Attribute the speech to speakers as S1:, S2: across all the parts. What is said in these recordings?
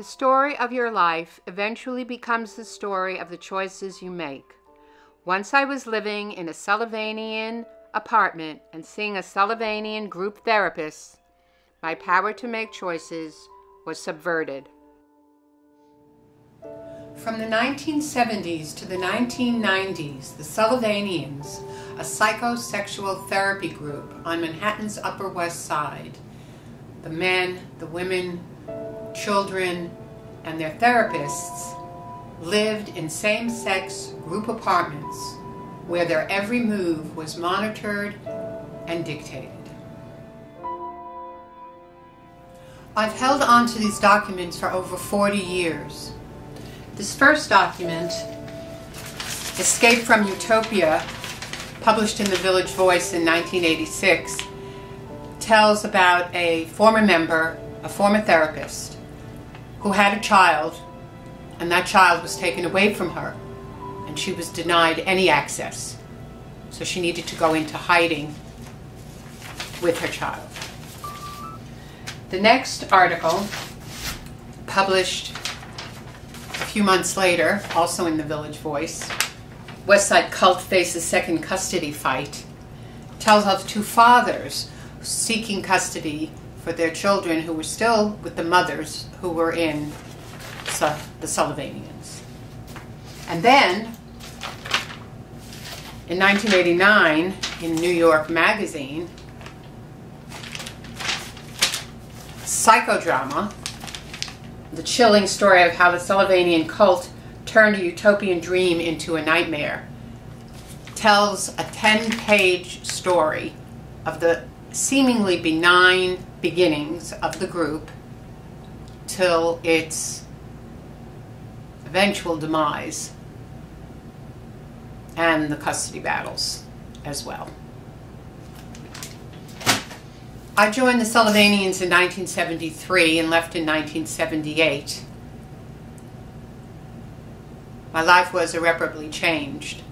S1: The story of your life eventually becomes the story of the choices you make. Once I was living in a Sullivanian apartment and seeing a Sullivanian group therapist, my power to make choices was subverted. From the 1970s to the 1990s, the Sullivanians, a psychosexual therapy group on Manhattan's Upper West Side, the men, the women, children, and their therapists lived in same sex group apartments where their every move was monitored and dictated. I've held on to these documents for over 40 years. This first document, Escape from Utopia, published in the Village Voice in 1986, tells about a former member, a former therapist, who had a child, and that child was taken away from her, and she was denied any access. So she needed to go into hiding with her child. The next article, published a few months later, also in the Village Voice, Westside Cult Faces Second Custody Fight, tells of two fathers seeking custody for their children who were still with the mothers who were in the Sullivanians. And then, in 1989, in New York Magazine, psychodrama, the chilling story of how the Sullivanian cult turned a utopian dream into a nightmare, tells a 10 page story of the seemingly benign beginnings of the group till its eventual demise and the custody battles as well. I joined the Sullivanians in 1973 and left in 1978. My life was irreparably changed,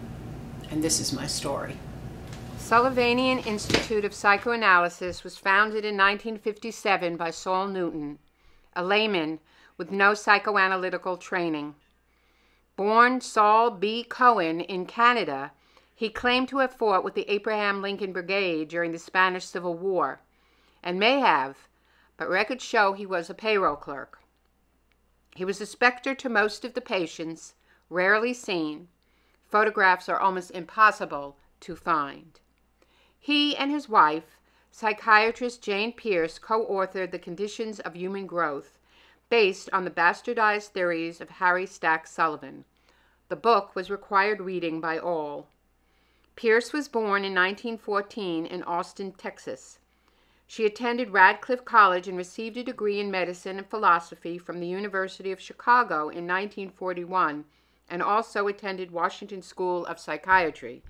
S1: and this is my story. Sullivanian Institute of Psychoanalysis was founded in 1957 by Saul Newton, a layman with no psychoanalytical training. Born Saul B. Cohen in Canada, he claimed to have fought with the Abraham Lincoln Brigade during the Spanish Civil War and may have, but records show he was a payroll clerk. He was a specter to most of the patients, rarely seen. Photographs are almost impossible to find. He and his wife, psychiatrist Jane Pearce, co authored The Conditions of Human Growth, based on the bastardized theories of Harry Stack Sullivan. The book was required reading by all. Pearce was born in 1914 in Austin, Texas. She attended Radcliffe College and received a degree in medicine and philosophy from the University of Chicago in 1941 and also attended Washington School of Psychiatry.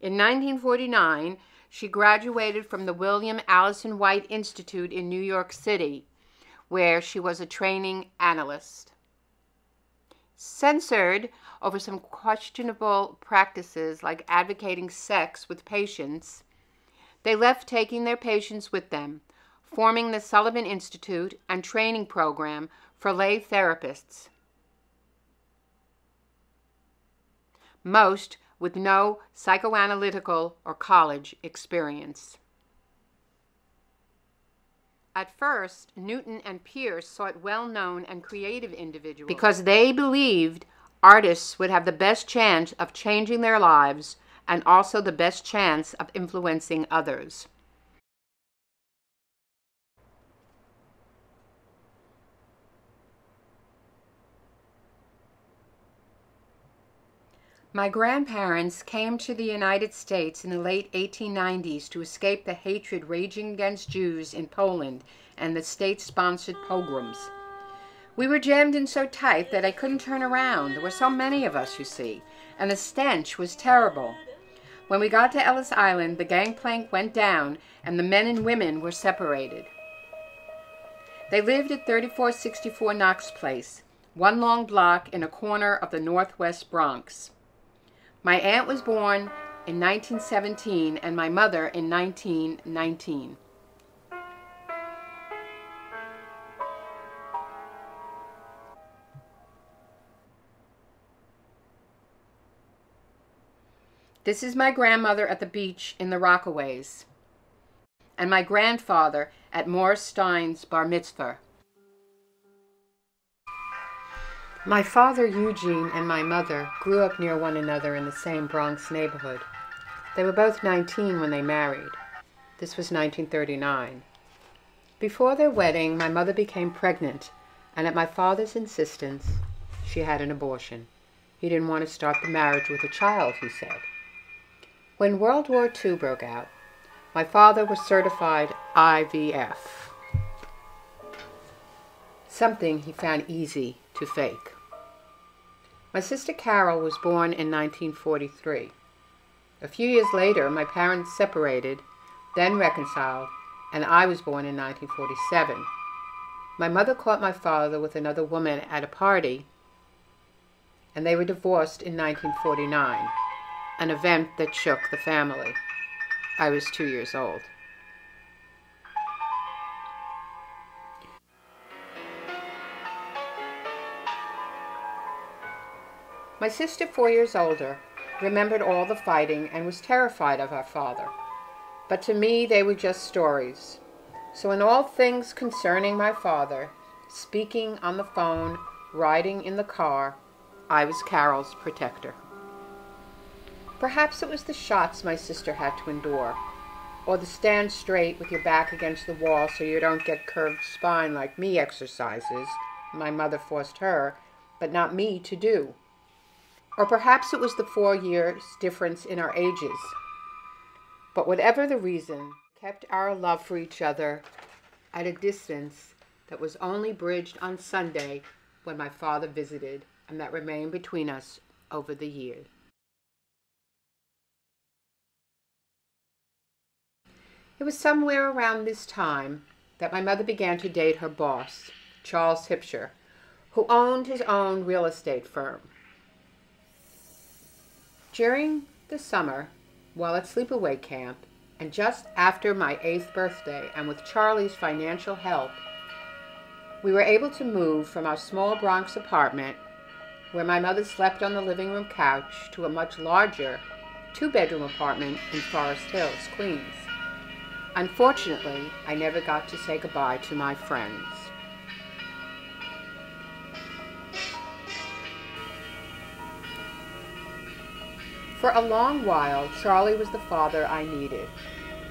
S1: In 1949, she graduated from the William Alanson White Institute in New York City, where she was a training analyst. Censored over some questionable practices like advocating sex with patients, they left taking their patients with them, forming the Sullivan Institute and training program for lay therapists. Most with no psychoanalytical or college experience. At first, Newton and Pearce sought well known and creative individuals because they believed artists would have the best chance of changing their lives and also the best chance of influencing others. My grandparents came to the United States in the late 1890s to escape the hatred raging against Jews in Poland and the state sponsored pogroms. We were jammed in so tight that I couldn't turn around. There were so many of us, you see, and the stench was terrible. When we got to Ellis Island, the gangplank went down and the men and women were separated. They lived at 3464 Knox Place, one long block in a corner of the northwest Bronx. My aunt was born in 1917 and my mother in 1919. This is my grandmother at the beach in the Rockaways and my grandfather at Morris Stein's bar mitzvah. My father, Eugene, and my mother grew up near one another in the same Bronx neighborhood. They were both 19 when they married. This was 1939. Before their wedding, my mother became pregnant, and at my father's insistence, she had an abortion. He didn't want to start the marriage with a child, he said. When World War II broke out, my father was certified 4-F, something he found easy to fake. My sister Carol was born in 1943. A few years later, my parents separated, then reconciled, and I was born in 1947. My mother caught my father with another woman at a party, and they were divorced in 1949, an event that shook the family. I was two years old. My sister, four years older, remembered all the fighting and was terrified of our father. But to me, they were just stories. So, in all things concerning my father, speaking on the phone, riding in the car, I was Carol's protector. Perhaps it was the shots my sister had to endure, or the stand straight with your back against the wall so you don't get curved spine like me exercises my mother forced her, but not me to do. Or perhaps it was the four years difference in our ages. But whatever the reason, kept our love for each other at a distance that was only bridged on Sunday when my father visited, and that remained between us over the years. It was somewhere around this time that my mother began to date her boss, Charles Hipsher, who owned his own real estate firm. During the summer, while at sleepaway camp, and just after my eighth birthday, and with Charlie's financial help, we were able to move from our small Bronx apartment, where my mother slept on the living room couch, to a much larger two bedroom apartment in Forest Hills, Queens. Unfortunately, I never got to say goodbye to my friends. For a long while, Charlie was the father I needed.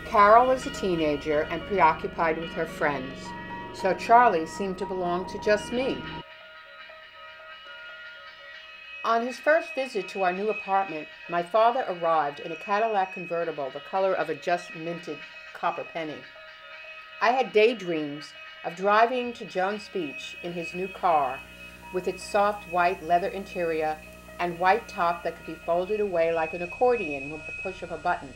S1: Carol was a teenager and preoccupied with her friends, so Charlie seemed to belong to just me. On his first visit to our new apartment, my father arrived in a Cadillac convertible the color of a just minted copper penny. I had daydreams of driving to Jones Beach in his new car with its soft white leather interior and white top that could be folded away like an accordion with the push of a button.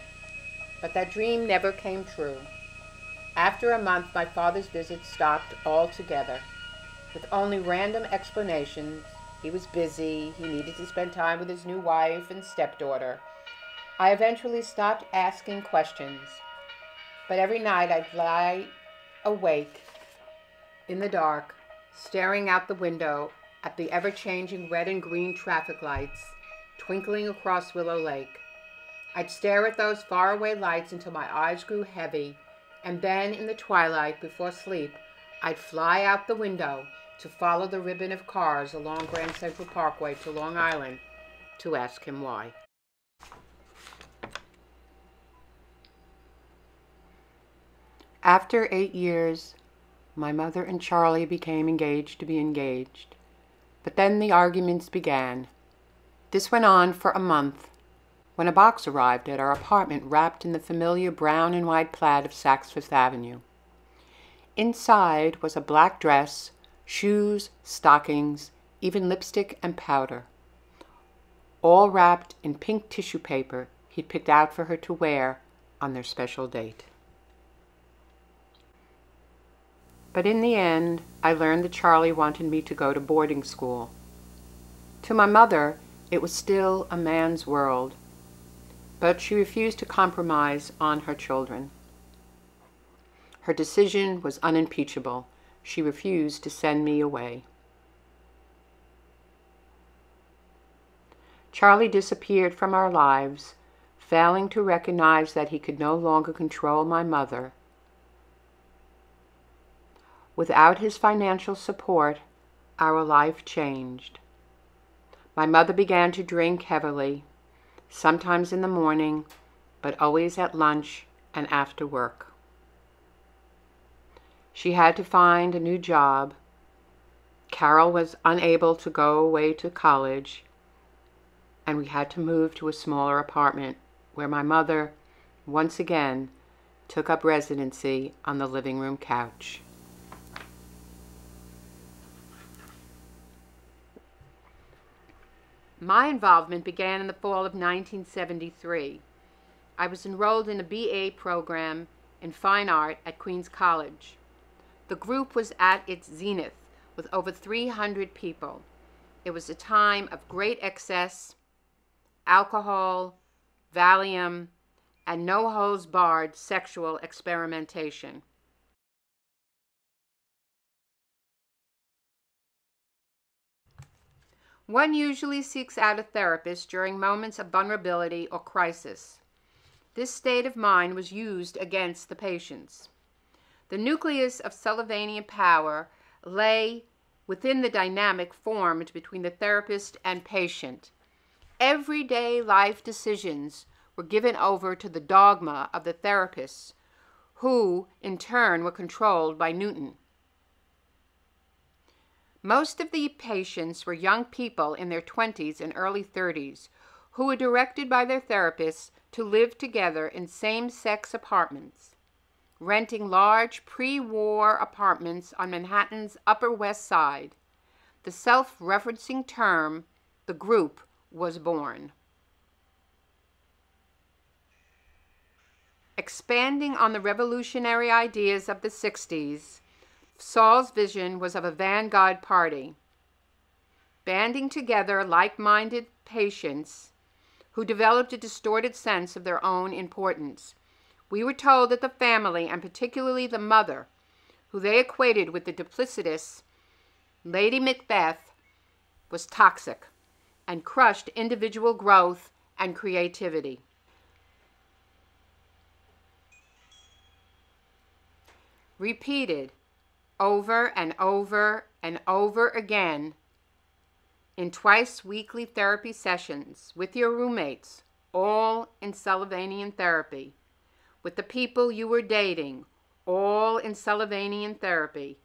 S1: But that dream never came true. After a month, my father's visit stopped altogether. With only random explanations, he was busy, he needed to spend time with his new wife and stepdaughter. I eventually stopped asking questions, but every night I'd lie awake in the dark, staring out the window at the ever changing red and green traffic lights twinkling across Willow Lake. I'd stare at those faraway lights until my eyes grew heavy, and then in the twilight before sleep, I'd fly out the window to follow the ribbon of cars along Grand Central Parkway to Long Island to ask him why. After eight years, my mother and Charlie became engaged to be engaged. But then the arguments began. This went on for a month, when a box arrived at our apartment wrapped in the familiar brown and white plaid of Saks Fifth Avenue. Inside was a black dress, shoes, stockings, even lipstick and powder, all wrapped in pink tissue paper he'd picked out for her to wear on their special date. But in the end, I learned that Charlie wanted me to go to boarding school. To my mother, it was still a man's world, but she refused to compromise on her children. Her decision was unimpeachable. She refused to send me away. Charlie disappeared from our lives failing to recognize that he could no longer control my mother. Without his financial support, our life changed. My mother began to drink heavily, sometimes in the morning, but always at lunch and after work. She had to find a new job. Carol was unable to go away to college, and we had to move to a smaller apartment where my mother, once again, took up residency on the living room couch. My involvement began in the fall of 1973. I was enrolled in a BA program in fine art at Queens College. The group was at its zenith with over 300 people. It was a time of great excess, alcohol, Valium, and no holds barred sexual experimentation. One usually seeks out a therapist during moments of vulnerability or crisis. This state of mind was used against the patients. The nucleus of Sullivanian power lay within the dynamic formed between the therapist and patient. Everyday life decisions were given over to the dogma of the therapists, who, in turn, were controlled by Newton. Most of the patients were young people in their 20s and early 30s who were directed by their therapists to live together in same sex apartments, renting large pre war apartments on Manhattan's Upper West Side. The self referencing term, the group, was born. Expanding on the revolutionary ideas of the 60s, Saul's vision was of a vanguard party, banding together like minded patients who developed a distorted sense of their own importance. We were told that the family, and particularly the mother, who they equated with the duplicitous Lady Macbeth, was toxic and crushed individual growth and creativity. Repeated over and over and over again in twice weekly therapy sessions with your roommates, all in Sullivanian therapy, with the people you were dating, all in Sullivanian therapy.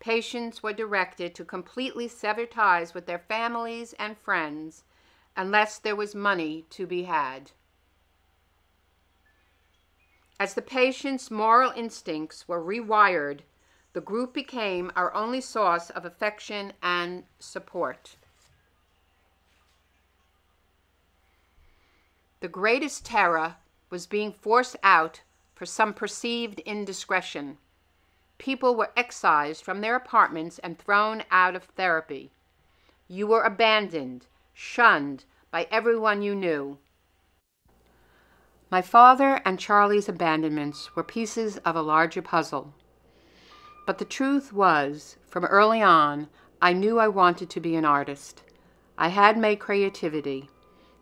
S1: Patients were directed to completely sever ties with their families and friends unless there was money to be had. As the patient's moral instincts were rewired the group became our only source of affection and support. The greatest terror was being forced out for some perceived indiscretion. People were excised from their apartments and thrown out of therapy. You were abandoned, shunned by everyone you knew. My father and Charlie's abandonments were pieces of a larger puzzle. But the truth was, from early on, I knew I wanted to be an artist. I had my creativity.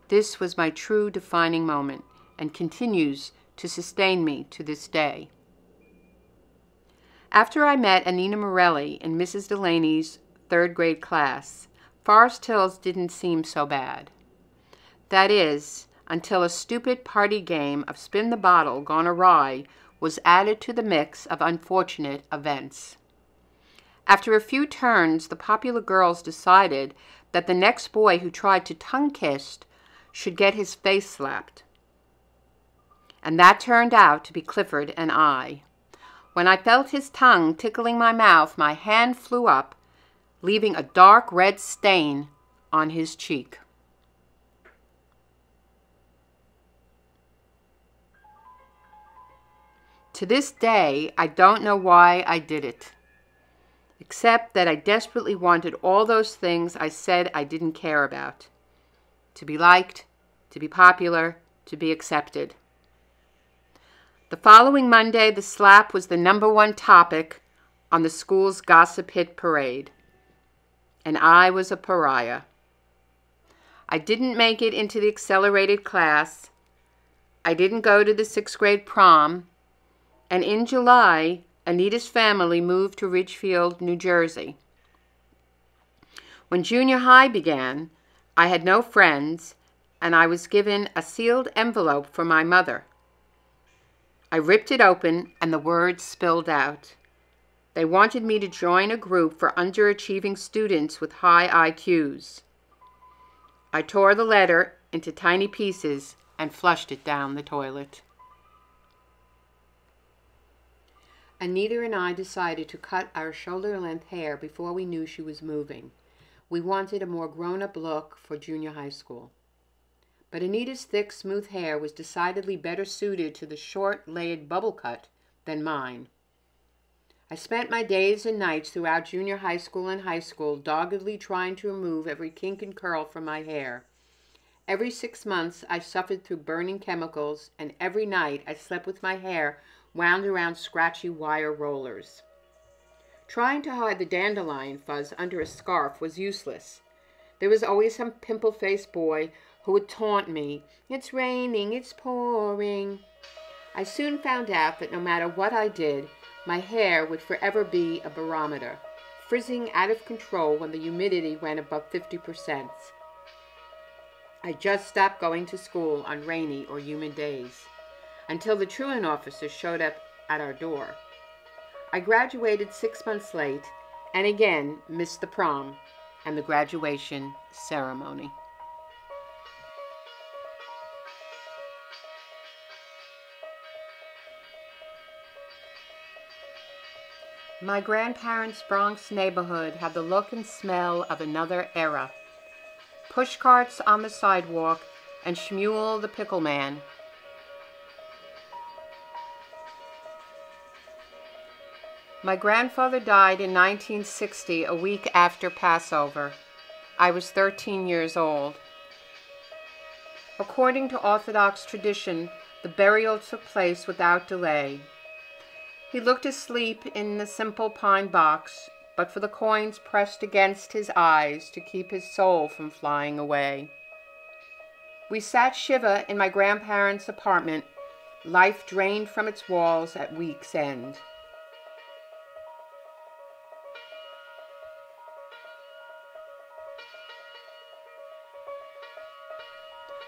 S1: This was my true defining moment and continues to sustain me to this day. After I met Anina Morelli in Mrs. Delaney's third grade class, Forest Hills didn't seem so bad. That is, until a stupid party game of spin the bottle gone awry was added to the mix of unfortunate events. After a few turns, the popular girls decided that the next boy who tried to tongue kiss should get his face slapped. And that turned out to be Clifford and I. When I felt his tongue tickling my mouth, my hand flew up, leaving a dark red stain on his cheek. To this day, I don't know why I did it, except that I desperately wanted all those things I said I didn't care about. To be liked, to be popular, to be accepted. The following Monday, the slap was the number one topic on the school's gossip hit parade, and I was a pariah. I didn't make it into the accelerated class, I didn't go to the sixth grade prom, and in July, Anita's family moved to Ridgefield, New Jersey. When junior high began, I had no friends, and I was given a sealed envelope from my mother. I ripped it open, and the words spilled out. They wanted me to join a group for underachieving students with high IQs. I tore the letter into tiny pieces and flushed it down the toilet. Anita and I decided to cut our shoulder length hair before we knew she was moving. We wanted a more grown up look for junior high school. But Anita's thick, smooth hair was decidedly better suited to the short, layered bubble cut than mine. I spent my days and nights throughout junior high school and high school doggedly trying to remove every kink and curl from my hair. Every six months I suffered through burning chemicals, and every night I slept with my hair wound around scratchy wire rollers. Trying to hide the dandelion fuzz under a scarf was useless. There was always some pimple faced boy who would taunt me, It's raining, it's pouring. I soon found out that no matter what I did, my hair would forever be a barometer, frizzing out of control when the humidity went above 50%. I just stopped going to school on rainy or humid days until the truant officer showed up at our door. I graduated six months late and again missed the prom and the graduation ceremony. My grandparents' Bronx neighborhood had the look and smell of another era. Pushcarts on the sidewalk and Shmuel the pickle man My grandfather died in 1960, a week after Passover. I was 13 years old. According to Orthodox tradition, the burial took place without delay. He looked asleep in the simple pine box, but for the coins pressed against his eyes to keep his soul from flying away. We sat Shiva in my grandparents' apartment, life drained from its walls at week's end.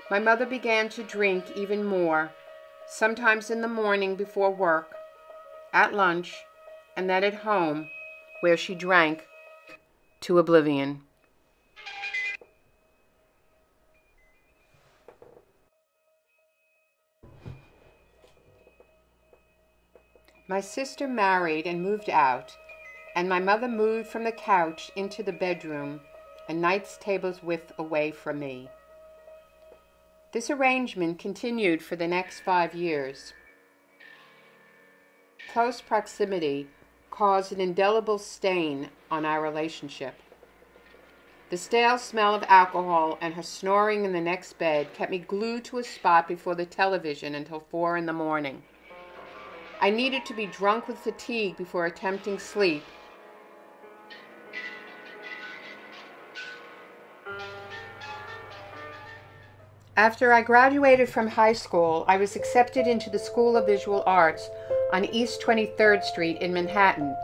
S1: My mother began to drink even more, sometimes in the morning before work, at lunch, and then at home, where she drank to oblivion. My sister married and moved out, and my mother moved from the couch into the bedroom, a night's table's width away from me. This arrangement continued for the next five years. Close proximity caused an indelible stain on our relationship. The stale smell of alcohol and her snoring in the next bed kept me glued to a spot before the television until four in the morning. I needed to be drunk with fatigue before attempting sleep After I graduated from high school, I was accepted into the School of Visual Arts on East 23rd Street in Manhattan.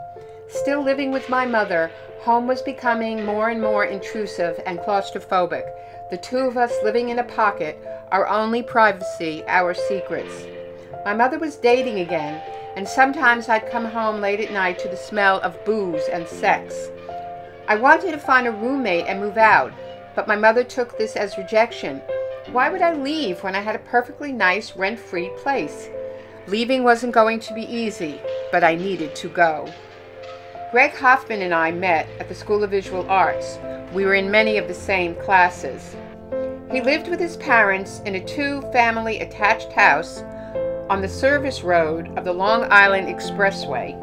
S1: Still living with my mother, home was becoming more and more intrusive and claustrophobic. The two of us living in a pocket, our only privacy, our secrets. My mother was dating again, and sometimes I'd come home late at night to the smell of booze and sex. I wanted to find a roommate and move out, but my mother took this as rejection why would I leave when I had a perfectly nice rent free place? Leaving wasn't going to be easy, but I needed to go. Greg Hoffman and I met at the School of Visual Arts. We were in many of the same classes. He lived with his parents in a two family attached house on the service road of the Long Island Expressway.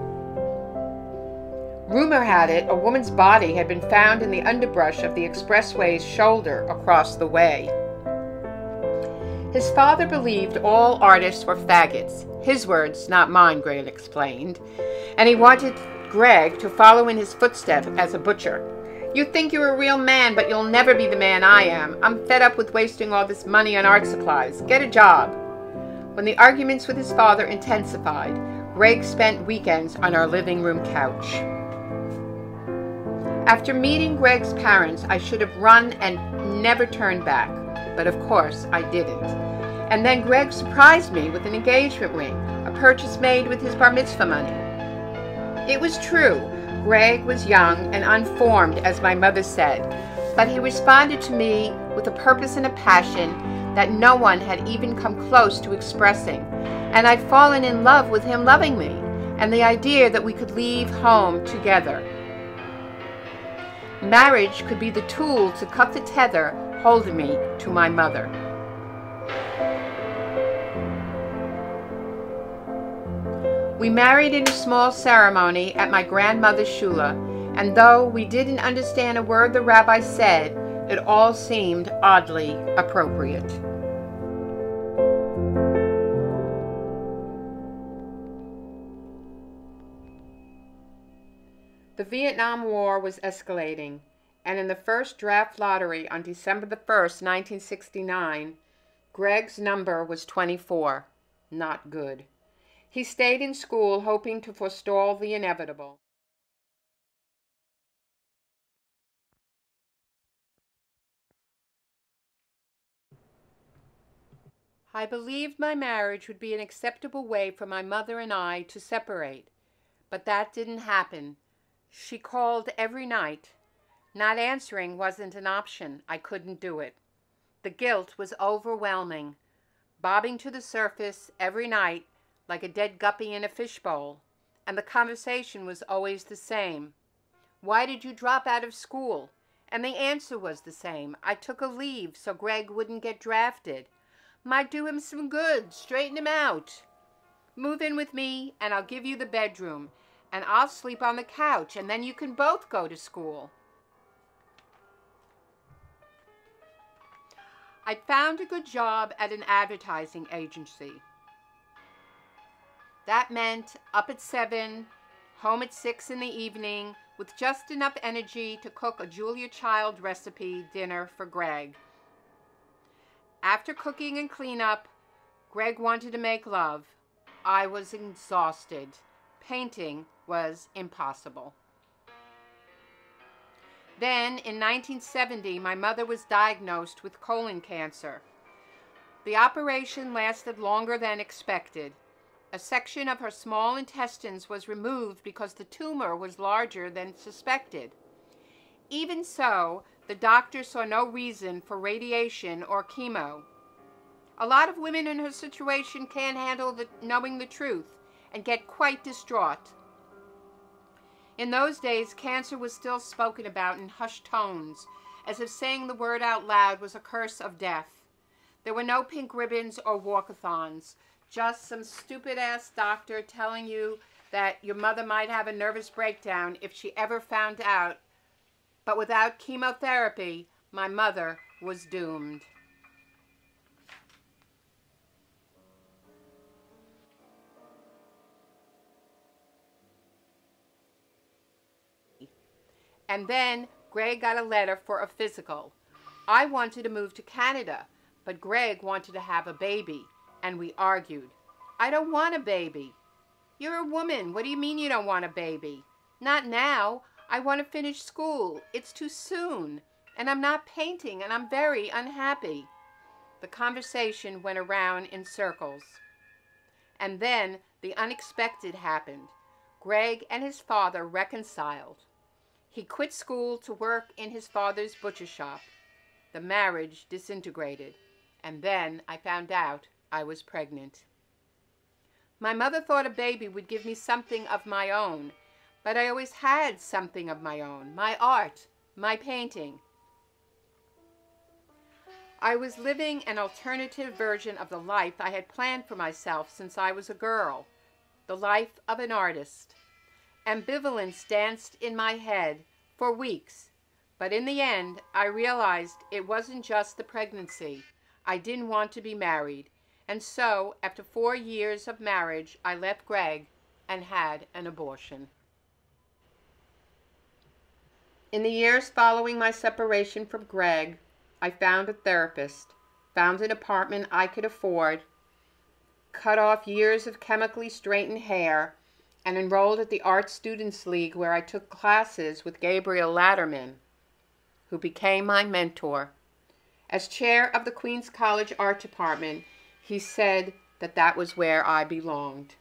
S1: Rumor had it a woman's body had been found in the underbrush of the expressway's shoulder across the way. His father believed all artists were faggots. His words, not mine, Greg explained. And he wanted Greg to follow in his footsteps as a butcher. You think you're a real man, but you'll never be the man I am. I'm fed up with wasting all this money on art supplies. Get a job. When the arguments with his father intensified, Greg spent weekends on our living room couch. After meeting Greg's parents, I should have run and never turned back, but of course I didn't. And then Greg surprised me with an engagement ring, a purchase made with his bar mitzvah money. It was true, Greg was young and unformed, as my mother said, but he responded to me with a purpose and a passion that no one had even come close to expressing. And I'd fallen in love with him loving me and the idea that we could leave home together. Marriage could be the tool to cut the tether holding me to my mother. We married in a small ceremony at my grandmother's shula, and though we didn't understand a word the rabbi said, it all seemed oddly appropriate. The Vietnam War was escalating, and in the first draft lottery on December the 1st, 1969, Greg's number was 24. Not good. He stayed in school hoping to forestall the inevitable. I believed my marriage would be an acceptable way for my mother and I to separate, but that didn't happen. She called every night. Not answering wasn't an option. I couldn't do it. The guilt was overwhelming, bobbing to the surface every night like a dead guppy in a fishbowl. And the conversation was always the same. Why did you drop out of school? And the answer was the same. I took a leave so Greg wouldn't get drafted. Might do him some good, straighten him out. Move in with me, and I'll give you the bedroom and I'll sleep on the couch, and then you can both go to school. I found a good job at an advertising agency. That meant up at 7, home at 6 in the evening, with just enough energy to cook a Julia Child recipe dinner for Greg. After cooking and cleanup, Greg wanted to make love. I was exhausted. Painting was impossible. Then, in 1970, my mother was diagnosed with colon cancer. The operation lasted longer than expected. A section of her small intestines was removed because the tumor was larger than suspected. Even so, the doctor saw no reason for radiation or chemo. A lot of women in her situation can't handle the, knowing the truth and get quite distraught. In those days, cancer was still spoken about in hushed tones, as if saying the word out loud was a curse of death. There were no pink ribbons or walkathons, just some stupid ass doctor telling you that your mother might have a nervous breakdown if she ever found out. But without chemotherapy, my mother was doomed. And then Greg got a letter for a physical. I wanted to move to Canada, but Greg wanted to have a baby, and we argued. I don't want a baby. You're a woman. What do you mean you don't want a baby? Not now. I want to finish school. It's too soon. And I'm not painting, and I'm very unhappy. The conversation went around in circles. And then the unexpected happened. Greg and his father reconciled. He quit school to work in his father's butcher shop. The marriage disintegrated, and then I found out I was pregnant. My mother thought a baby would give me something of my own, but I always had something of my own my art, my painting. I was living an alternative version of the life I had planned for myself since I was a girl the life of an artist. Ambivalence danced in my head for weeks, but in the end, I realized it wasn't just the pregnancy. I didn't want to be married, and so, after four years of marriage, I left Greg and had an abortion. In the years following my separation from Greg, I found a therapist, found an apartment I could afford, cut off years of chemically straightened hair, and enrolled at the Art Students League where I took classes with Gabriel Laderman, who became my mentor. As chair of the Queens College Art Department, he said that that was where I belonged.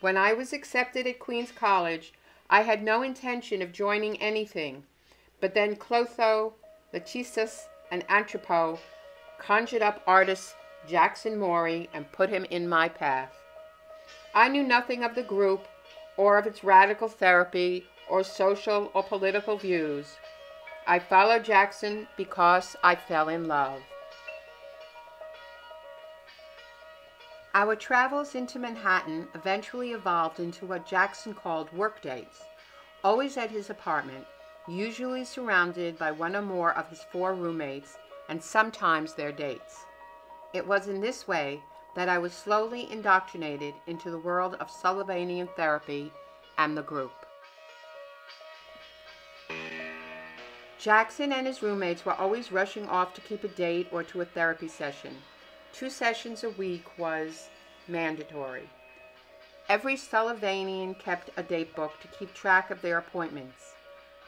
S1: When I was accepted at Queens College, I had no intention of joining anything, but then Clotho, Lachesis, and Atropos conjured up artist Jackson Morey and put him in my path. I knew nothing of the group or of its radical therapy or social or political views. I followed Jackson because I fell in love. Our travels into Manhattan eventually evolved into what Jackson called work dates, always at his apartment, usually surrounded by one or more of his four roommates and sometimes their dates. It was in this way that I was slowly indoctrinated into the world of Sullivanian therapy and the group. Jackson and his roommates were always rushing off to keep a date or to a therapy session. Two sessions a week was mandatory. Every Sullivanian kept a date book to keep track of their appointments.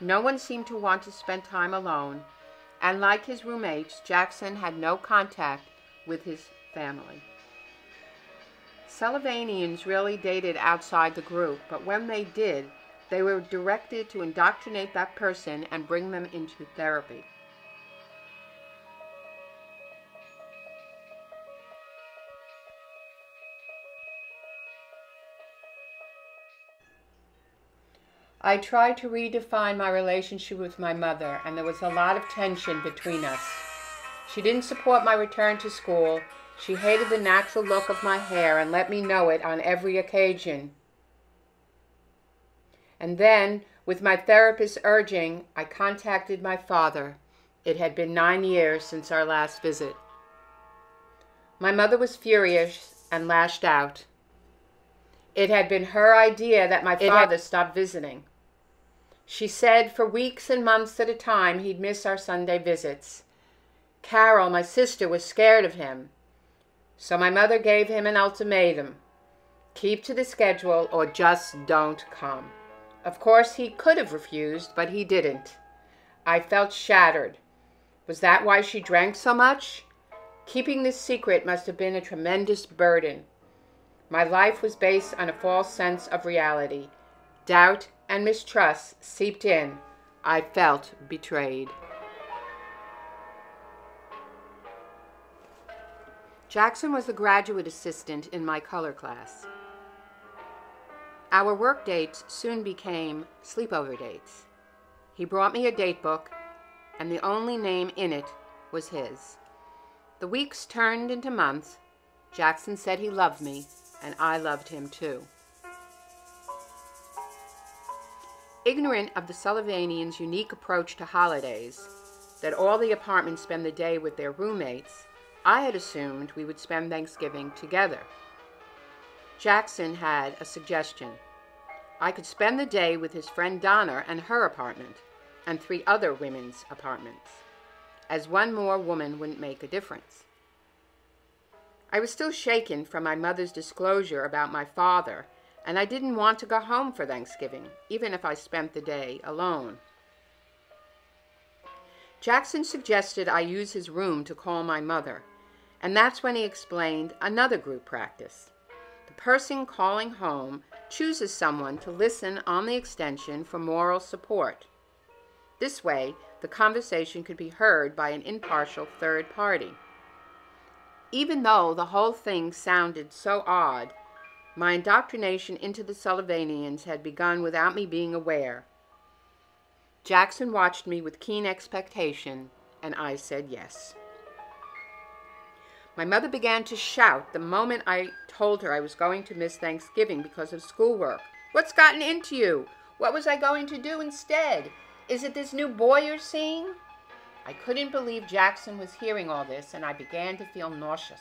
S1: No one seemed to want to spend time alone, and like his roommates, Jackson had no contact with his family. Sullivanians rarely dated outside the group, but when they did, they were directed to indoctrinate that person and bring them into therapy. I tried to redefine my relationship with my mother, and there was a lot of tension between us. She didn't support my return to school. She hated the natural look of my hair and let me know it on every occasion. And then, with my therapist's urging, I contacted my father. It had been nine years since our last visit. My mother was furious and lashed out. It had been her idea that my father stop visiting. She said for weeks and months at a time he'd miss our Sunday visits. Carol, my sister, was scared of him. So my mother gave him an ultimatum keep to the schedule or just don't come. Of course, he could have refused, but he didn't. I felt shattered. Was that why she drank so much? Keeping this secret must have been a tremendous burden. My life was based on a false sense of reality. Doubt and mistrust seeped in. I felt betrayed. Jackson was the graduate assistant in my color class. Our work dates soon became sleepover dates. He brought me a date book, and the only name in it was his. The weeks turned into months. Jackson said he loved me, and I loved him too. Ignorant of the Sullivanians' unique approach to holidays, that all the apartments spend the day with their roommates, I had assumed we would spend Thanksgiving together. Jackson had a suggestion. I could spend the day with his friend Donna and her apartment, and three other women's apartments, as one more woman wouldn't make a difference. I was still shaken from my mother's disclosure about my father and I didn't want to go home for Thanksgiving, even if I spent the day alone. Jackson suggested I use his room to call my mother, and that's when he explained another group practice. The person calling home chooses someone to listen on the extension for moral support. This way, the conversation could be heard by an impartial third party. Even though the whole thing sounded so odd, my indoctrination into the Sullivanians had begun without me being aware. Jackson watched me with keen expectation, and I said yes. My mother began to shout the moment I told her I was going to miss Thanksgiving because of schoolwork. What's gotten into you? What was I going to do instead? Is it this new boy you're seeing? I couldn't believe Jackson was hearing all this, and I began to feel nauseous.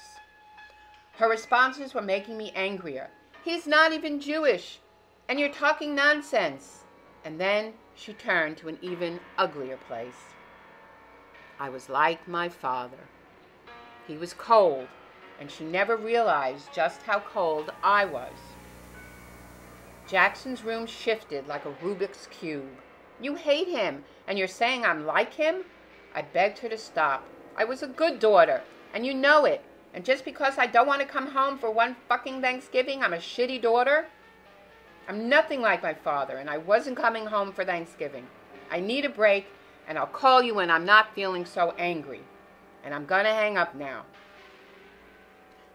S1: Her responses were making me angrier. He's not even Jewish, and you're talking nonsense. And then she turned to an even uglier place. I was like my father. He was cold, and she never realized just how cold I was. Jackson's room shifted like a Rubik's Cube. You hate him, and you're saying I'm like him? I begged her to stop. I was a good daughter, and you know it. And just because I don't want to come home for one fucking Thanksgiving, I'm a shitty daughter? I'm nothing like my father, and I wasn't coming home for Thanksgiving. I need a break, and I'll call you when I'm not feeling so angry. And I'm gonna hang up now.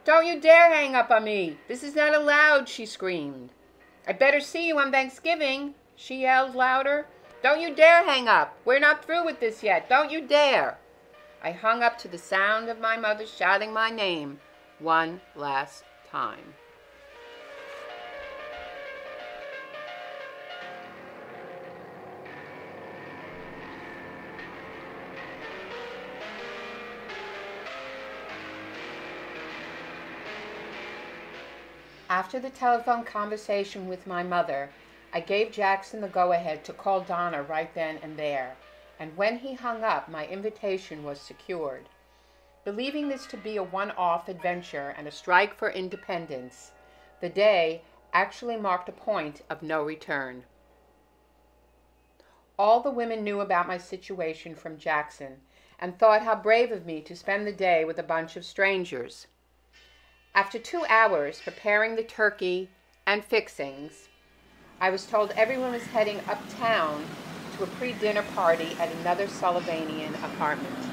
S1: Don't you dare hang up on me! This is not allowed, she screamed. I better see you on Thanksgiving, she yelled louder. Don't you dare hang up! We're not through with this yet. Don't you dare! I hung up to the sound of my mother shouting my name one last time. After the telephone conversation with my mother, I gave Jackson the go ahead to call Donna right then and there, and when he hung up, my invitation was secured. Believing this to be a one off adventure and a strike for independence, the day actually marked a point of no return. All the women knew about my situation from Jackson and thought how brave of me to spend the day with a bunch of strangers. After two hours preparing the turkey and fixings, I was told everyone was heading uptown to a pre dinner party at another Sullivanian apartment.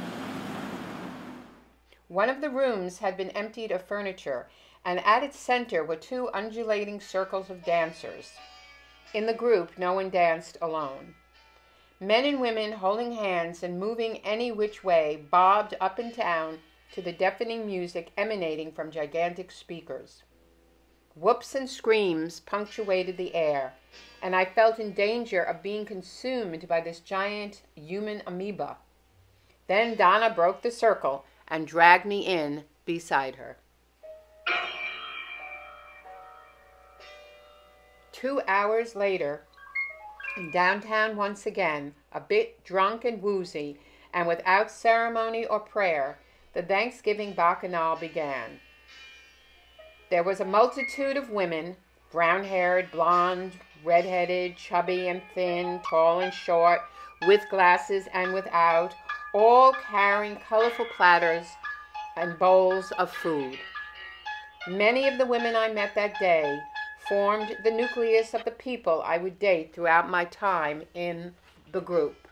S1: One of the rooms had been emptied of furniture, and at its center were two undulating circles of dancers. In the group, no one danced alone. Men and women holding hands and moving any which way bobbed up and down to the deafening music emanating from gigantic speakers. Whoops and screams punctuated the air, and I felt in danger of being consumed by this giant human amoeba. Then Donna broke the circle and dragged me in beside her. Two hours later, in downtown once again, a bit drunk and woozy, and without ceremony or prayer, the Thanksgiving bacchanal began. There was a multitude of women, brown haired, blonde, red headed, chubby and thin, tall and short, with glasses and without, all carrying colorful platters and bowls of food. Many of the women I met that day formed the nucleus of the people I would date throughout my time in the group.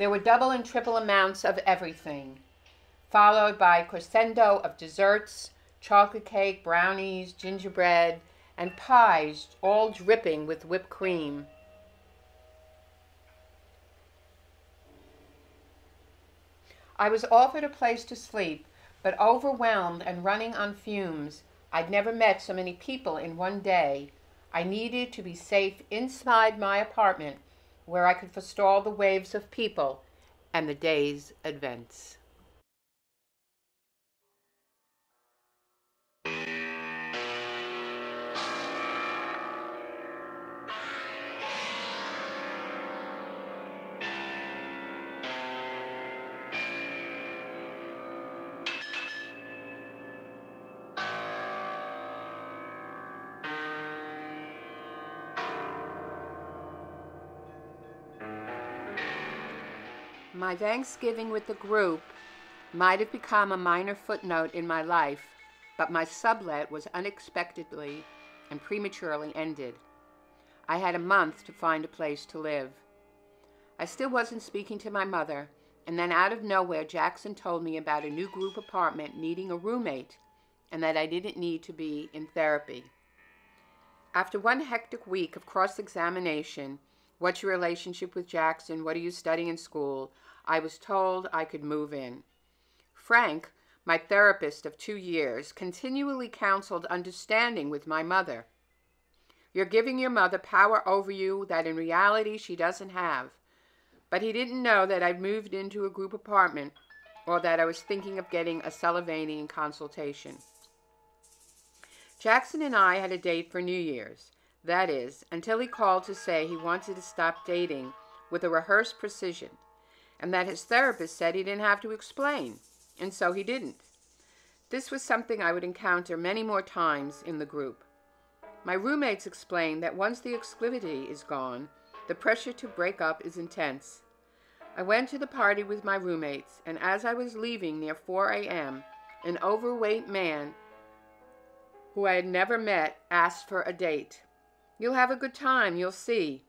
S1: There were double and triple amounts of everything, followed by crescendo of desserts, chocolate cake, brownies, gingerbread, and pies, all dripping with whipped cream. I was offered a place to sleep, but overwhelmed and running on fumes, I'd never met so many people in one day. I needed to be safe inside my apartment where I could forestall the waves of people and the day's events. My Thanksgiving with the group might have become a minor footnote in my life, but my sublet was unexpectedly and prematurely ended. I had a month to find a place to live. I still wasn't speaking to my mother, and then out of nowhere, Jackson told me about a new group apartment needing a roommate and that I didn't need to be in therapy. After one hectic week of cross examination, what's your relationship with Jackson? What are you studying in school? I was told I could move in. Frank, my therapist of two years, continually counseled understanding with my mother. You're giving your mother power over you that in reality she doesn't have. But he didn't know that I'd moved into a group apartment or that I was thinking of getting a Sullivanian consultation. Jackson and I had a date for New Year's. That is, until he called to say he wanted to stop dating with a rehearsed precision and that his therapist said he didn't have to explain, and so he didn't. This was something I would encounter many more times in the group. My roommates explained that once the exclusivity is gone, the pressure to break up is intense. I went to the party with my roommates, and as I was leaving near 4 a.m., an overweight man who I had never met asked for a date. You'll have a good time, you'll see.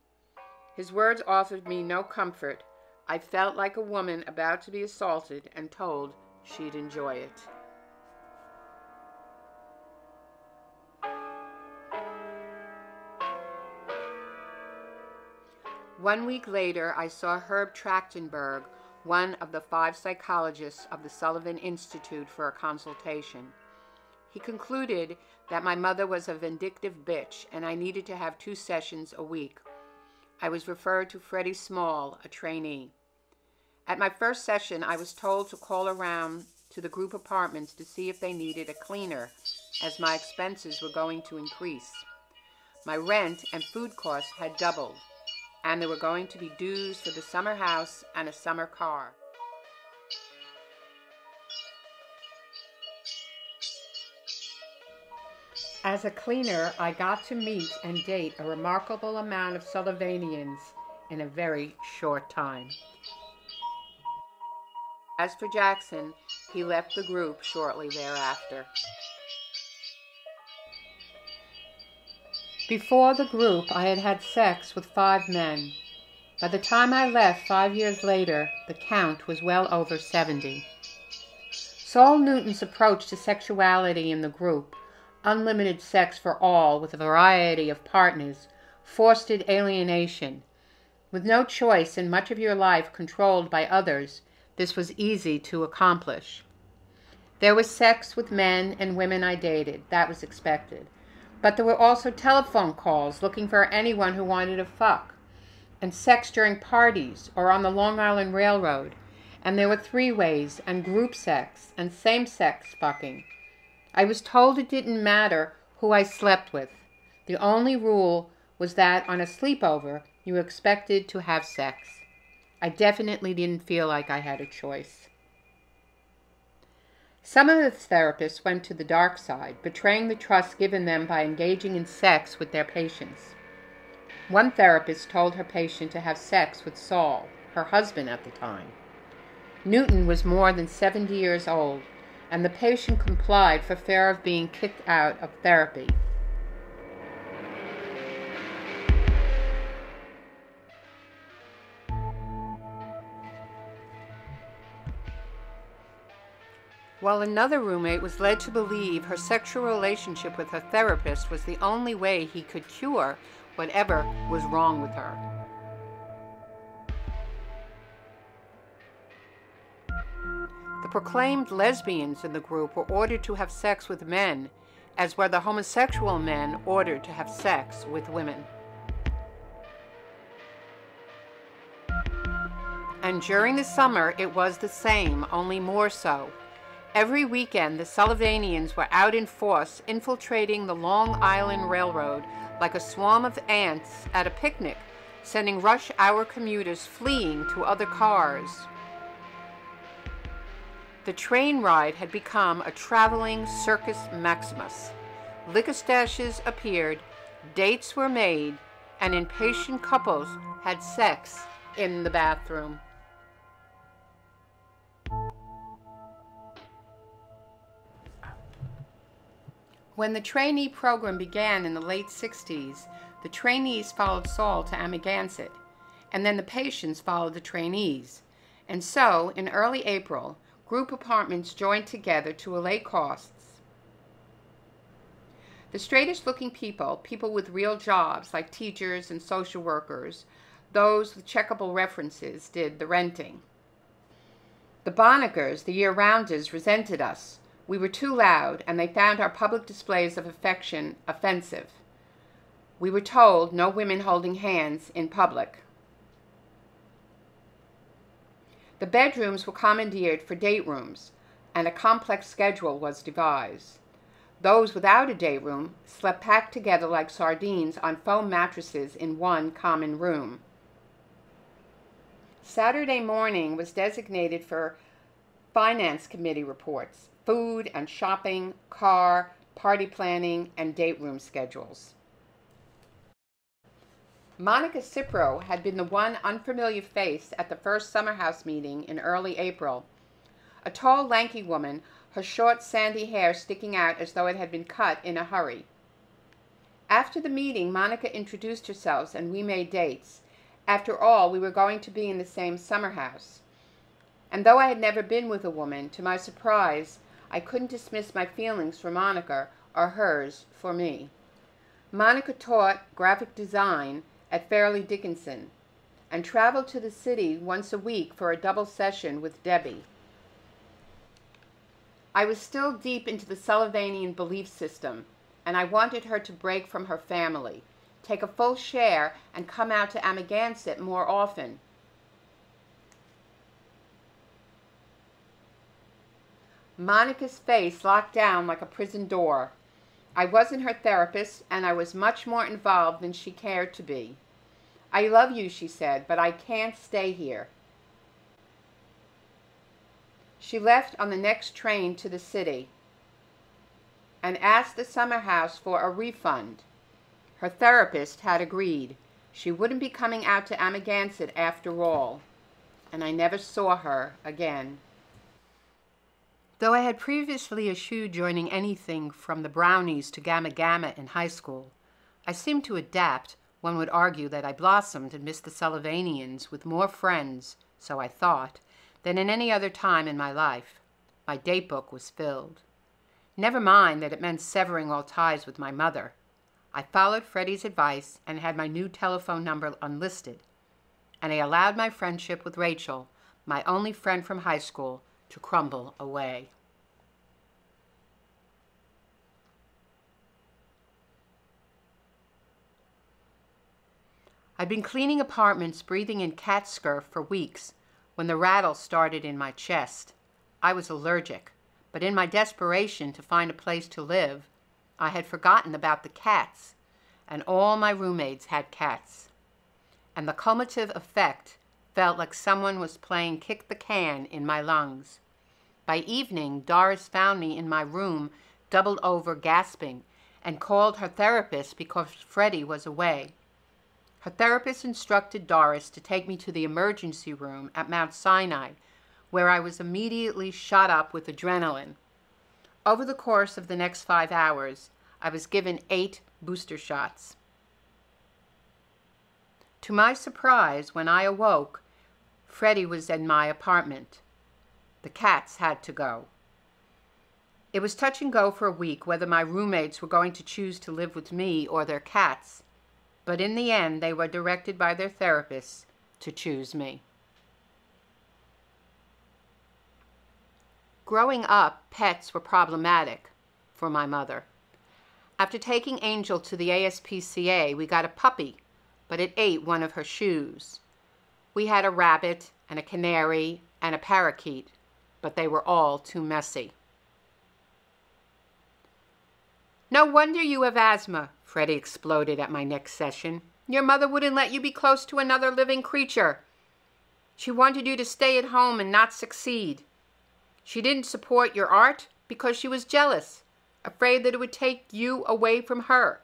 S1: His words offered me no comfort. I felt like a woman about to be assaulted and told she'd enjoy it. One week later, I saw Herb Trachtenberg, one of the five psychologists of the Sullivan Institute, for a consultation. He concluded that my mother was a vindictive bitch and I needed to have two sessions a week. I was referred to Freddie Small, a trainee. At my first session, I was told to call around to the group apartments to see if they needed a cleaner, as my expenses were going to increase. My rent and food costs had doubled and there were going to be dues for the summer house and a summer car. As a cleaner, I got to meet and date a remarkable amount of Sullivanians in a very short time. As for Jackson, he left the group shortly thereafter. Before the group, I had had sex with five men. By the time I left five years later, the count was well over 70. Saul Newton's approach to sexuality in the group, unlimited sex for all with a variety of partners, fostered alienation. With no choice and much of your life controlled by others, this was easy to accomplish. There was sex with men and women I dated. That was expected. But there were also telephone calls looking for anyone who wanted to fuck, and sex during parties or on the Long Island Railroad. And there were three ways, and group sex, and same sex fucking. I was told it didn't matter who I slept with. The only rule was that on a sleepover, you were expected to have sex. I definitely didn't feel like I had a choice. Some of the therapists went to the dark side, betraying the trust given them by engaging in sex with their patients. One therapist told her patient to have sex with Saul, her husband at the time. Newton was more than 70 years old, and the patient complied for fear of being kicked out of therapy. While another roommate was led to believe her sexual relationship with her therapist was the only way he could cure whatever was wrong with her. The proclaimed lesbians in the group were ordered to have sex with men, as were the homosexual men ordered to have sex with women. And during the summer, it was the same, only more so. Every weekend, the Sullivanians were out in force, infiltrating the Long Island Railroad like a swarm of ants at a picnic, sending rush hour commuters fleeing to other cars. The train ride had become a traveling circus maximus. Liquor stashes appeared, dates were made, and impatient couples had sex in the bathroom. When the trainee program began in the late 60s, the trainees followed Saul to Amagansett, and then the patients followed the trainees. And so, in early April, group apartments joined together to allay costs. The straightest looking people, people with real jobs like teachers and social workers, those with checkable references, did the renting. The Bonackers, the year rounders, resented us we were too loud, and they found our public displays of affection offensive. We were told no women holding hands in public. The bedrooms were commandeered for date rooms, and a complex schedule was devised. Those without a day room slept packed together like sardines on foam mattresses in one common room. Saturday morning was designated for finance committee reports, food and shopping, car, party planning, and date room schedules. Monica Cipro had been the one unfamiliar face at the first summer house meeting in early April. A tall, lanky woman, her short, sandy hair sticking out as though it had been cut in a hurry. After the meeting, Monica introduced herself and we made dates. After all, we were going to be in the same summer house. And though I had never been with a woman, to my surprise, I couldn't dismiss my feelings for Monica or hers for me. Monica taught graphic design at Fairleigh Dickinson and traveled to the city once a week for a double session with Debbie. I was still deep into the Sullivanian belief system and I wanted her to break from her family, take a full share, and come out to Amagansett more often. Monica's face locked down like a prison door. I wasn't her therapist, and I was much more involved than she cared to be. I love you, she said, but I can't stay here. She left on the next train to the city and asked the summer house for a refund. Her therapist had agreed. She wouldn't be coming out to Amagansett after all, and I never saw her again. Though I had previously eschewed joining anything from the Brownies to Gamma Gamma in high school, I seemed to adapt. One would argue that I blossomed and missed the Sullivanians with more friends, so I thought, than in any other time in my life. My date book was filled. Never mind that it meant severing all ties with my mother. I followed Freddie's advice and had my new telephone number unlisted, and I allowed my friendship with Rachel, my only friend from high school, to crumble away. I'd been cleaning apartments, breathing in cat scurf for weeks, when the rattle started in my chest. I was allergic but in my desperation to find a place to live, I had forgotten about the cats, and all my roommates had cats. And the cumulative effect felt like someone was playing kick the can in my lungs. By evening, Doris found me in my room, doubled over, gasping, and called her therapist because Freddie was away. Her therapist instructed Doris to take me to the emergency room at Mount Sinai where I was immediately shot up with adrenaline. Over the course of the next five hours, I was given eight booster shots. To my surprise, when I awoke, Freddie was in my apartment. The cats had to go. It was touch and go for a week whether my roommates were going to choose to live with me or their cats, but in the end they were directed by their therapists to choose me. Growing up, pets were problematic for my mother. After taking Angel to the ASPCA, we got a puppy, but it ate one of her shoes. We had a rabbit and a canary and a parakeet, but they were all too messy. No wonder you have asthma, Freddie exploded at my next session. Your mother wouldn't let you be close to another living creature. She wanted you to stay at home and not succeed. She didn't support your art because she was jealous, afraid that it would take you away from her.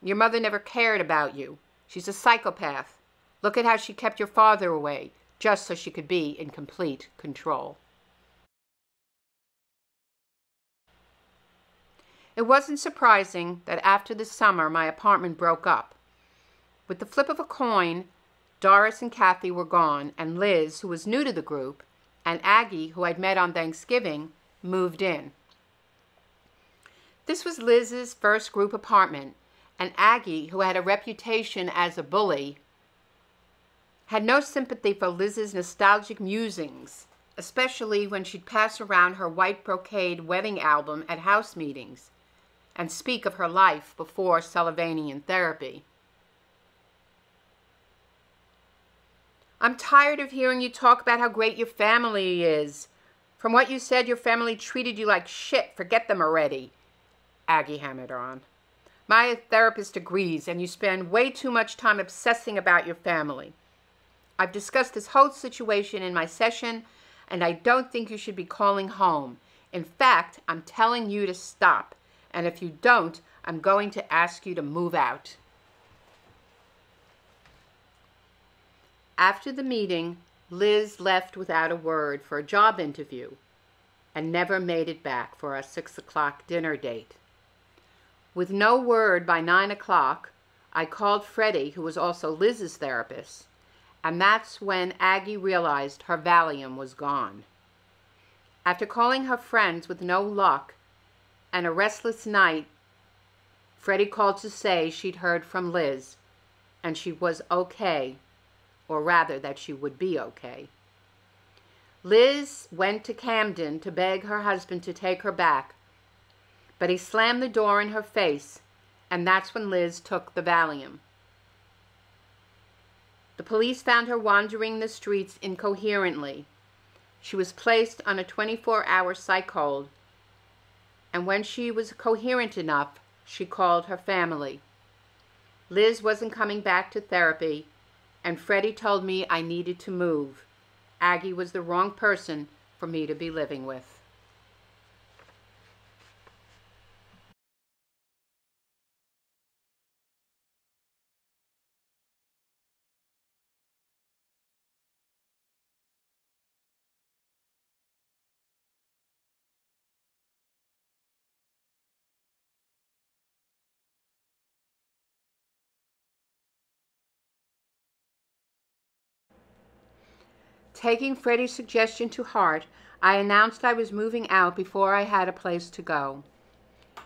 S1: Your mother never cared about you. She's a psychopath. Look at how she kept your father away, just so she could be in complete control. It wasn't surprising that after the summer my apartment broke up. With the flip of a coin, Doris and Kathy were gone, and Liz, who was new to the group, and Aggie, who I'd met on Thanksgiving, moved in. This was Liz's first group apartment, and Aggie, who had a reputation as a bully, had no sympathy for Liz's nostalgic musings, especially when she'd pass around her white brocade wedding album at house meetings and speak of her life before Sullivanian therapy. I'm tired of hearing you talk about how great your family is. From what you said, your family treated you like shit. Forget them already. Aggie hammered on. My therapist agrees, and you spend way too much time obsessing about your family. I've discussed this whole situation in my session, and I don't think you should be calling home. In fact, I'm telling you to stop, and if you don't, I'm going to ask you to move out. After the meeting, Liz left without a word for a job interview and never made it back for our six o'clock dinner date. With no word by nine o'clock, I called Freddie, who was also Liz's therapist, and that's when Aggie realized her Valium was gone. After calling her friends with no luck and a restless night, Freddie called to say she'd heard from Liz and she was okay, or rather that she would be okay. Liz went to Camden to beg her husband to take her back, but he slammed the door in her face, and that's when Liz took the Valium. The police found her wandering the streets incoherently. She was placed on a 24 hour psych hold, and when she was coherent enough, she called her family. Liz wasn't coming back to therapy, and Freddie told me I needed to move. Aggie was the wrong person for me to be living with. Taking Freddie's suggestion to heart, I announced I was moving out before I had a place to go.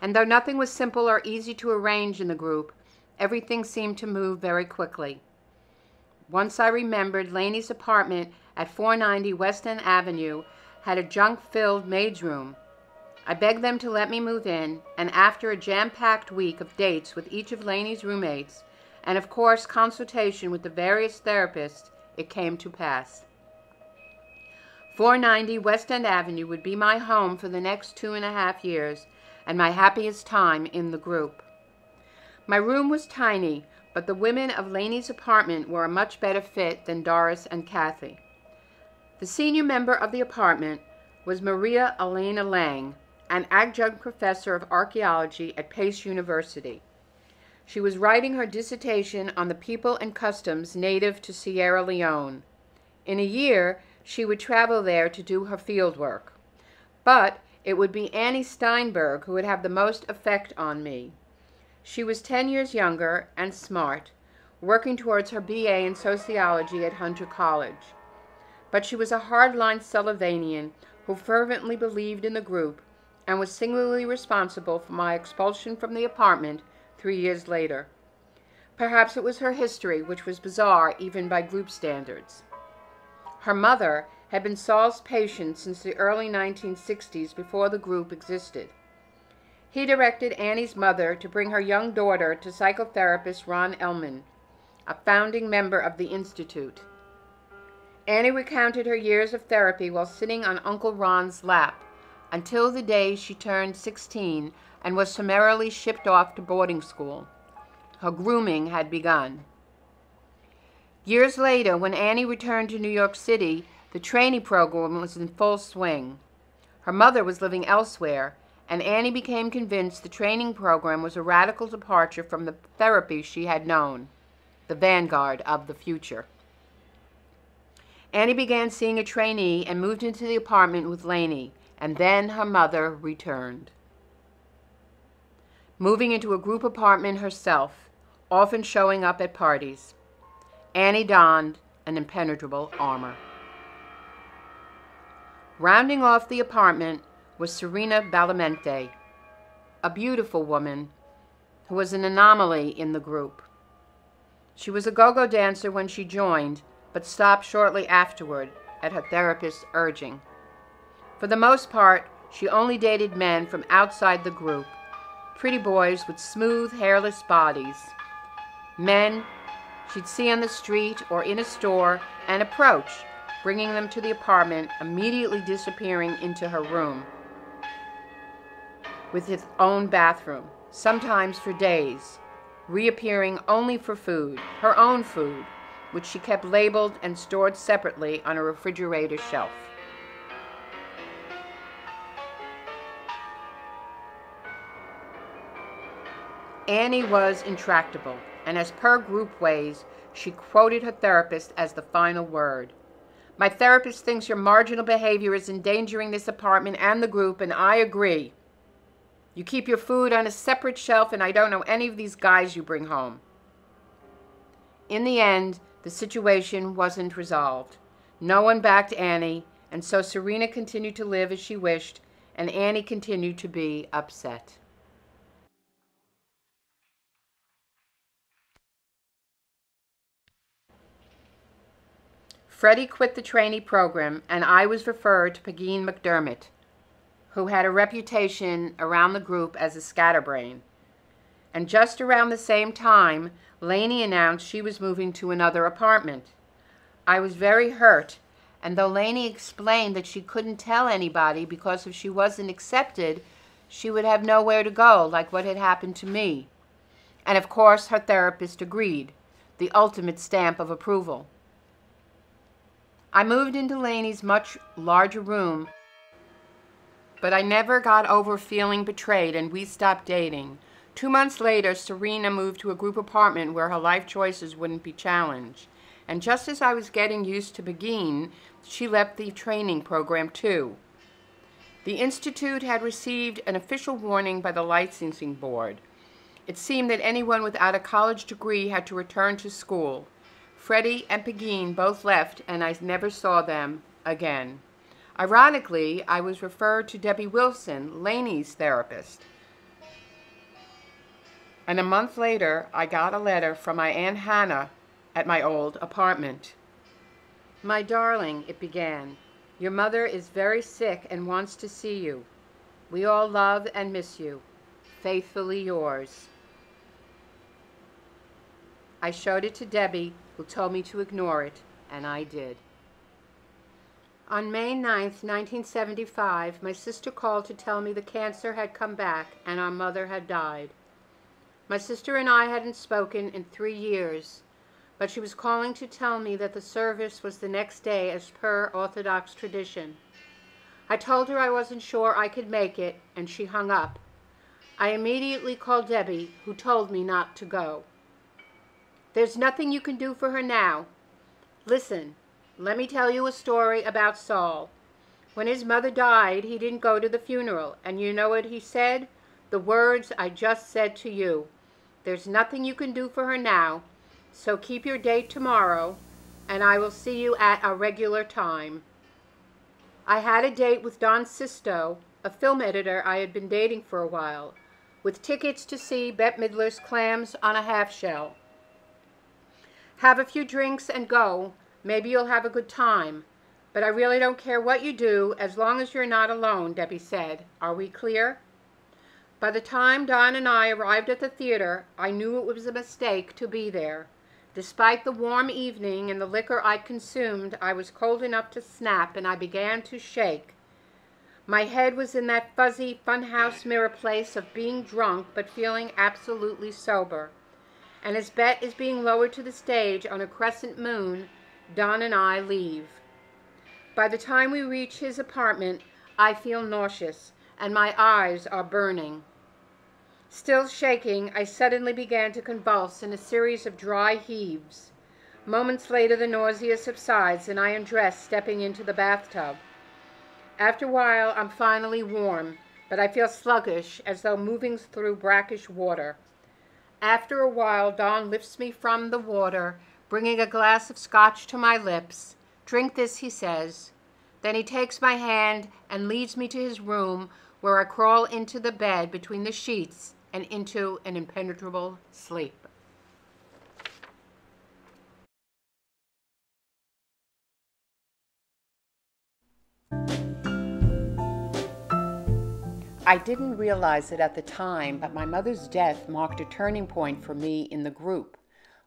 S1: And though nothing was simple or easy to arrange in the group, everything seemed to move very quickly. Once I remembered Laney's apartment at 490 West End Avenue had a junk-filled maid's room. I begged them to let me move in, and after a jam-packed week of dates with each of Laney's roommates, and of course consultation with the various therapists, it came to pass. 490 West End Avenue would be my home for the next two and a half years and my happiest time in the group. My room was tiny, but the women of Laney's apartment were a much better fit than Doris and Kathy. The senior member of the apartment was Maria Elena Lang, an adjunct professor of archaeology at Pace University. She was writing her dissertation on the people and customs native to Sierra Leone. In a year, she would travel there to do her field work. But it would be Annie Steinberg who would have the most effect on me. She was 10 years younger and smart, working towards her BA in sociology at Hunter College. But she was a hardline Sullivanian who fervently believed in the group and was singularly responsible for my expulsion from the apartment three years later. Perhaps it was her history, which was bizarre even by group standards. Her mother had been Saul's patient since the early 1960s before the group existed. He directed Annie's mother to bring her young daughter to psychotherapist Ron Ellman, a founding member of the Institute. Annie recounted her years of therapy while sitting on Uncle Ron's lap until the day she turned 16 and was summarily shipped off to boarding school. Her grooming had begun. Years later, when Annie returned to New York City, the training program was in full swing. Her mother was living elsewhere, and Annie became convinced the training program was a radical departure from the therapy she had known, the vanguard of the future. Annie began seeing a trainee and moved into the apartment with Laney, and then her mother returned. Moving into a group apartment herself, often showing up at parties. Annie donned an impenetrable armor. Rounding off the apartment was Serena Ballamente, a beautiful woman who was an anomaly in the group. She was a go-go dancer when she joined, but stopped shortly afterward at her therapist's urging. For the most part, she only dated men from outside the group, pretty boys with smooth, hairless bodies, men she'd see on the street or in a store and approach, bringing them to the apartment, immediately disappearing into her room with its own bathroom, sometimes for days, reappearing only for food, her own food, which she kept labeled and stored separately on a refrigerator shelf. Annie was intractable, and as per group ways, she quoted her therapist as the final word. My therapist thinks your marginal behavior is endangering this apartment and the group, and I agree. You keep your food on a separate shelf, and I don't know any of these guys you bring home. In the end, the situation wasn't resolved. No one backed Annie, and so Serena continued to live as she wished, and Annie continued to be upset. Freddie quit the trainee program, and I was referred to Pegeen McDermott, who had a reputation around the group as a scatterbrain. And just around the same time, Laney announced she was moving to another apartment. I was very hurt, and though Laney explained that she couldn't tell anybody because if she wasn't accepted, she would have nowhere to go, like what had happened to me. And of course, her therapist agreed, the ultimate stamp of approval. I moved into Laney's much larger room, but I never got over feeling betrayed and we stopped dating. Two months later, Serena moved to a group apartment where her life choices wouldn't be challenged. And just as I was getting used to Pegeen, she left the training program too. The Institute had received an official warning by the licensing board. It seemed that anyone without a college degree had to return to school. Freddie and Pegeen both left, and I never saw them again. Ironically, I was referred to Debbie Wilson, Laney's therapist. And a month later, I got a letter from my Aunt Hannah at my old apartment. My darling, it began, your mother is very sick and wants to see you. We all love and miss you. Faithfully yours. I showed it to Debbie, who told me to ignore it, and I did. On May 9, 1975, my sister called to tell me the cancer had come back and our mother had died. My sister and I hadn't spoken in three years, but she was calling to tell me that the service was the next day as per Orthodox tradition. I told her I wasn't sure I could make it, and she hung up. I immediately called Debbie, who told me not to go. There's nothing you can do for her now. Listen, let me tell you a story about Saul. When his mother died, he didn't go to the funeral, and you know what he said? The words I just said to you. There's nothing you can do for her now, so keep your date tomorrow, and I will see you at a regular time. I had a date with Don Sisto, a film editor I had been dating for a while, with tickets to see Bette Midler's Clams on a Half Shell. Have a few drinks and go. Maybe you'll have a good time. But I really don't care what you do as long as you're not alone, Debbie said. Are we clear? By the time Don and I arrived at the theater, I knew it was a mistake to be there. Despite the warm evening and the liquor I consumed, I was cold enough to snap and I began to shake. My head was in that fuzzy funhouse mirror place of being drunk but feeling absolutely sober and as Bette is being lowered to the stage on a crescent moon, Don and I leave. By the time we reach his apartment, I feel nauseous, and my eyes are burning. Still shaking, I suddenly began to convulse in a series of dry heaves. Moments later, the nausea subsides, and I undress, stepping into the bathtub. After a while, I'm finally warm, but I feel sluggish, as though moving through brackish water. After a while, Don lifts me from the water, bringing a glass of scotch to my lips. Drink this, he says. Then he takes my hand and leads me to his room, where I crawl into the bed between the sheets and into an impenetrable sleep. I didn't realize it at the time, but my mother's death marked a turning point for me in the group,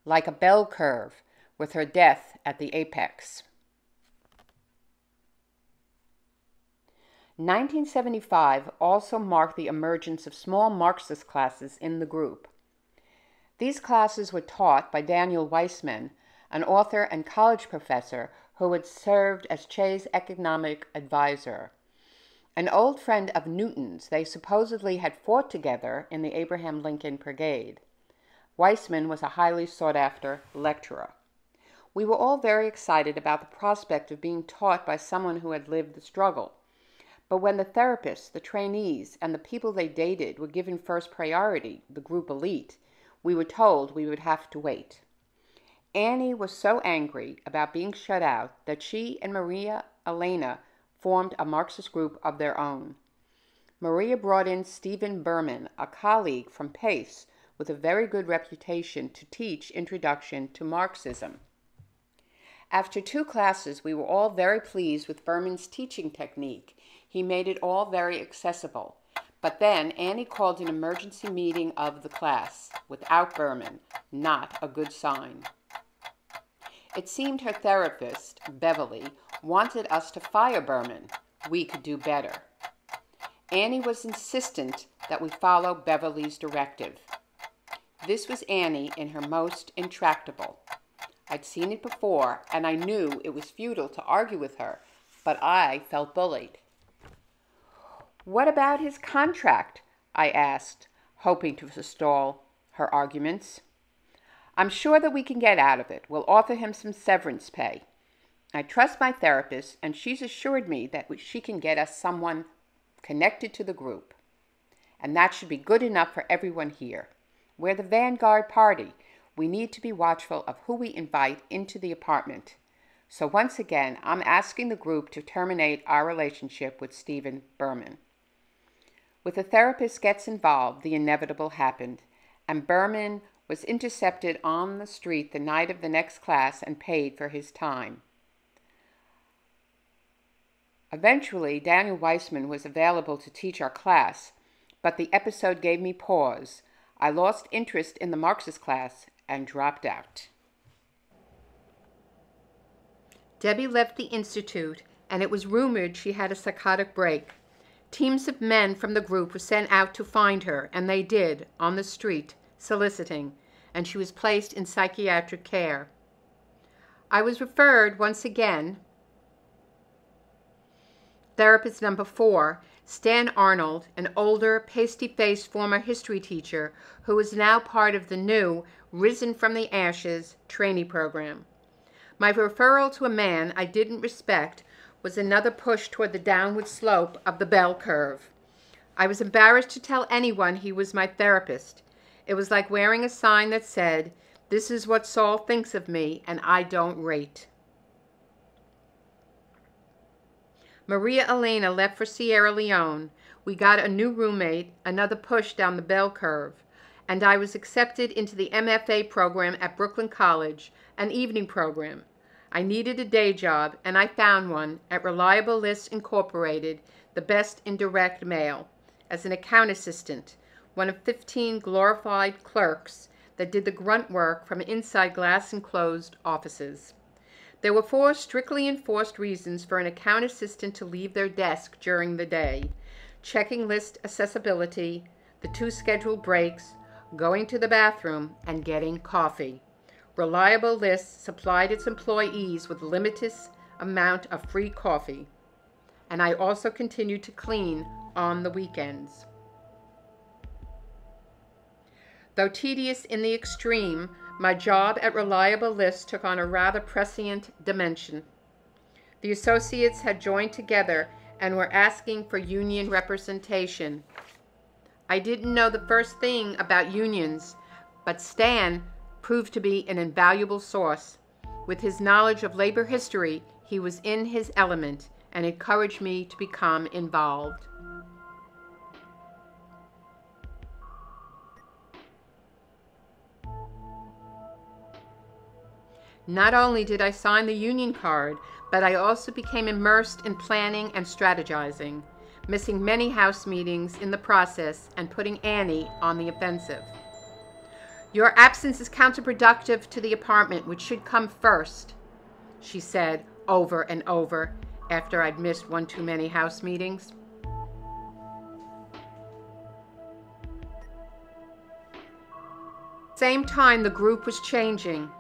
S1: like a bell curve, with her death at the apex. 1975 also marked the emergence of small Marxist classes in the group. These classes were taught by Daniel Weissman, an author and college professor who had served as Che's economic advisor. An old friend of Newton's, they supposedly had fought together in the Abraham Lincoln Brigade. Weissman was a highly sought after lecturer. We were all very excited about the prospect of being taught by someone who had lived the struggle. But when the therapists, the trainees, and the people they dated were given first priority, the group elite, we were told we would have to wait. Annie was so angry about being shut out that she and Maria Elena formed a Marxist group of their own. Maria brought in Stephen Berman, a colleague from Pace with a very good reputation, to teach Introduction to Marxism. After two classes, we were all very pleased with Berman's teaching technique. He made it all very accessible. But then Annie called an emergency meeting of the class without Berman, not a good sign. It seemed her therapist, Beverly, wanted us to fire Berman. We could do better. Annie was insistent that we follow Beverly's directive. This was Annie in her most intractable. I'd seen it before, and I knew it was futile to argue with her, but I felt bullied. What about his contract? I asked, hoping to forestall her arguments. I'm sure that we can get out of it. We'll offer him some severance pay. I trust my therapist, and she's assured me that she can get us someone connected to the group. And that should be good enough for everyone here. We're the vanguard party, we need to be watchful of who we invite into the apartment. So once again, I'm asking the group to terminate our relationship with Stephen Berman. With the therapist gets involved, the inevitable happened, and Berman was intercepted on the street the night of the next class and paid for his time. Eventually, Daniel Weissman was available to teach our class, but the episode gave me pause. I lost interest in the Marxist class and dropped out. Debbie left the Institute, and it was rumored she had a psychotic break. Teams of men from the group were sent out to find her, and they did, on the street, soliciting, and she was placed in psychiatric care. I was referred once again, therapist number four, Stan Arnold, an older, pasty faced former history teacher who is now part of the new Risen from the Ashes trainee program. My referral to a man I didn't respect was another push toward the downward slope of the bell curve. I was embarrassed to tell anyone he was my therapist. It was like wearing a sign that said, This is what Saul thinks of me, and I don't rate. Maria Elena left for Sierra Leone. We got a new roommate, another push down the bell curve, and I was accepted into the MFA program at Brooklyn College, an evening program. I needed a day job, and I found one at Reliable Lists Incorporated, the best in direct mail, as an account assistant, one of 15 glorified clerks that did the grunt work from inside glass enclosed offices. There were four strictly enforced reasons for an account assistant to leave their desk during the day checking list accessibility, the two scheduled breaks, going to the bathroom, and getting coffee. Reliable Lists supplied its employees with limitless amount of free coffee, and I also continued to clean on the weekends. Though tedious in the extreme, my job at Reliable Lists took on a rather prescient dimension. The associates had joined together and were asking for union representation. I didn't know the first thing about unions, but Stan proved to be an invaluable source. With his knowledge of labor history, he was in his element and encouraged me to become involved. Not only did I sign the union card, but I also became immersed in planning and strategizing, missing many house meetings in the process and putting Annie on the offensive. Your absence is counterproductive to the apartment, which should come first, she said over and over after I'd missed one too many house meetings. Same time the group was changing.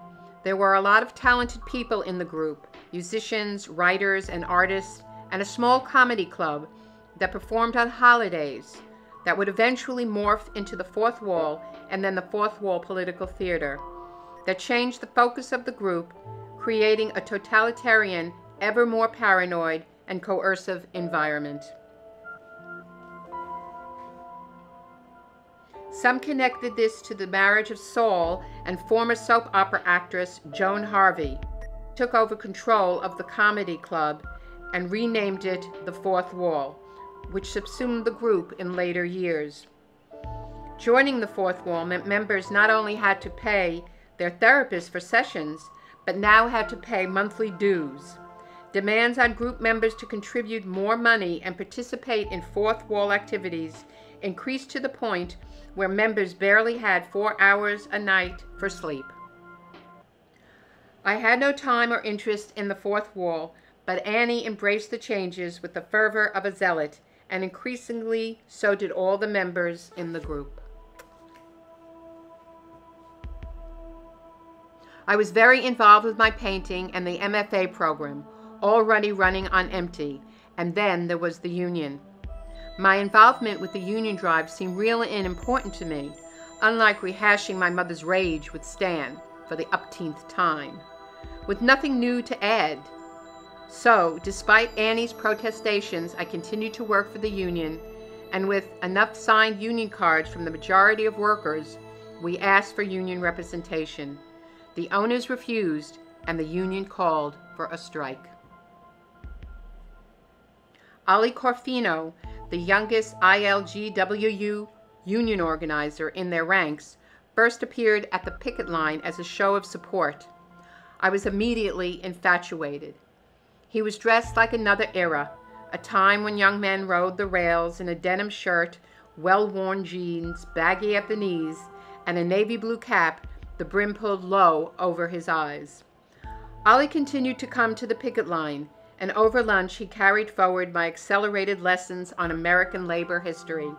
S1: There were a lot of talented people in the group musicians, writers, and artists, and a small comedy club that performed on holidays that would eventually morph into the Fourth Wall and then the Fourth Wall Political Theater, that changed the focus of the group, creating a totalitarian, ever more paranoid, and coercive environment. Some connected this to the marriage of Saul and former soap opera actress Joan Harvey, took over control of the comedy club and renamed it the Fourth Wall, which subsumed the group in later years. Joining the Fourth Wall meant members not only had to pay their therapist for sessions, but now had to pay monthly dues. Demands on group members to contribute more money and participate in Fourth Wall activities increased to the point where members barely had four hours a night for sleep. I had no time or interest in the fourth wall, but Annie embraced the changes with the fervor of a zealot, and increasingly so did all the members in the group. I was very involved with my painting and the MFA program, already running on empty, and then there was the union. My involvement with the union drive seemed real and important to me, unlike rehashing my mother's rage with Stan for the upteenth time, with nothing new to add. So, despite Annie's protestations, I continued to work for the union, and with enough signed union cards from the majority of workers, we asked for union representation. The owners refused, and the union called for a strike. Ollie Corfino the youngest ILGWU union organizer in their ranks, first appeared at the picket line as a show of support. I was immediately infatuated. He was dressed like another era, a time when young men rode the rails in a denim shirt, well worn jeans, baggy at the knees, and a navy blue cap, the brim pulled low over his eyes. Ollie continued to come to the picket line, and over lunch he carried forward my accelerated lessons on American labor history.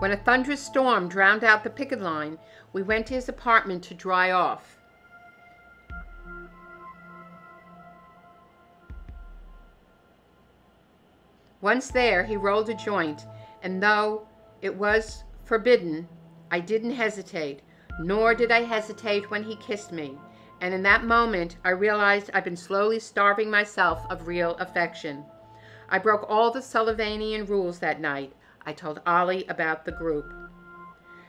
S1: When a thunderous storm drowned out the picket line, we went to his apartment to dry off. Once there, he rolled a joint, and though it was forbidden, I didn't hesitate, nor did I hesitate when he kissed me and in that moment I realized I'd been slowly starving myself of real affection. I broke all the Sullivanian rules that night. I told Ollie about the group.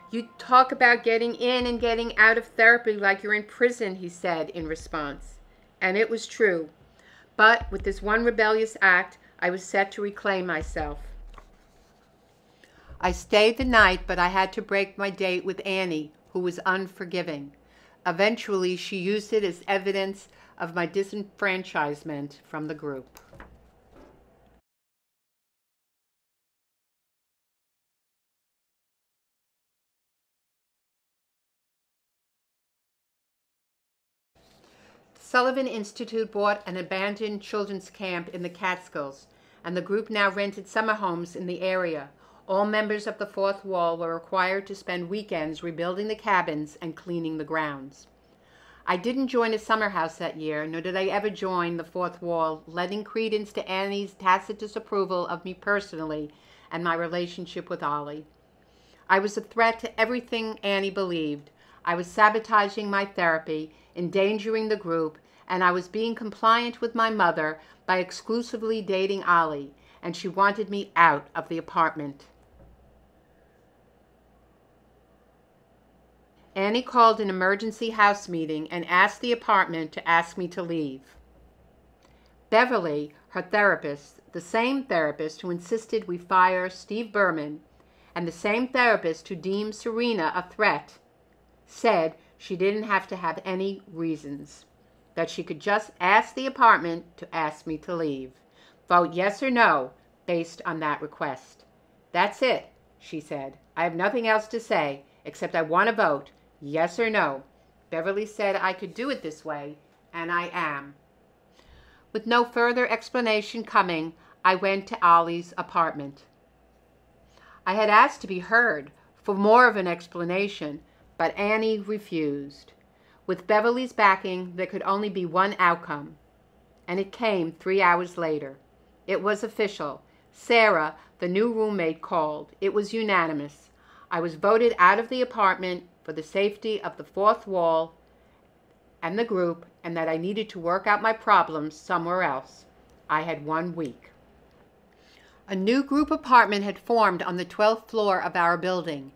S1: You talk about getting in and getting out of therapy like you're in prison, he said in response. And it was true. But with this one rebellious act, I was set to reclaim myself. I stayed the night, but I had to break my date with Annie, who was unforgiving. Eventually, she used it as evidence of my disenfranchisement from the group. The Sullivan Institute bought an abandoned children's camp in the Catskills, and the group now rented summer homes in the area. All members of the Fourth Wall were required to spend weekends rebuilding the cabins and cleaning the grounds. I didn't join a summer house that year, nor did I ever join the Fourth Wall, lending credence to Annie's tacit disapproval of me personally and my relationship with Ollie. I was a threat to everything Annie believed. I was sabotaging my therapy, endangering the group, and I was being compliant with my mother by exclusively dating Ollie, and she wanted me out of the apartment. Annie called an emergency house meeting and asked the apartment to ask me to leave. Beverly, her therapist, the same therapist who insisted we fire Steve Berman, and the same therapist who deemed Serena a threat, said she didn't have to have any reasons, that she could just ask the apartment to ask me to leave. Vote yes or no based on that request. That's it, she said. I have nothing else to say except I want to vote Yes or no? Beverly said I could do it this way, and I am. With no further explanation coming, I went to Ollie's apartment. I had asked to be heard, for more of an explanation, but Annie refused. With Beverly's backing, there could only be one outcome, and it came three hours later. It was official. Sarah, the new roommate, called. It was unanimous. I was voted out of the apartment for the safety of the fourth wall and the group, and that I needed to work out my problems somewhere else. I had one week. A new group apartment had formed on the 12th floor of our building.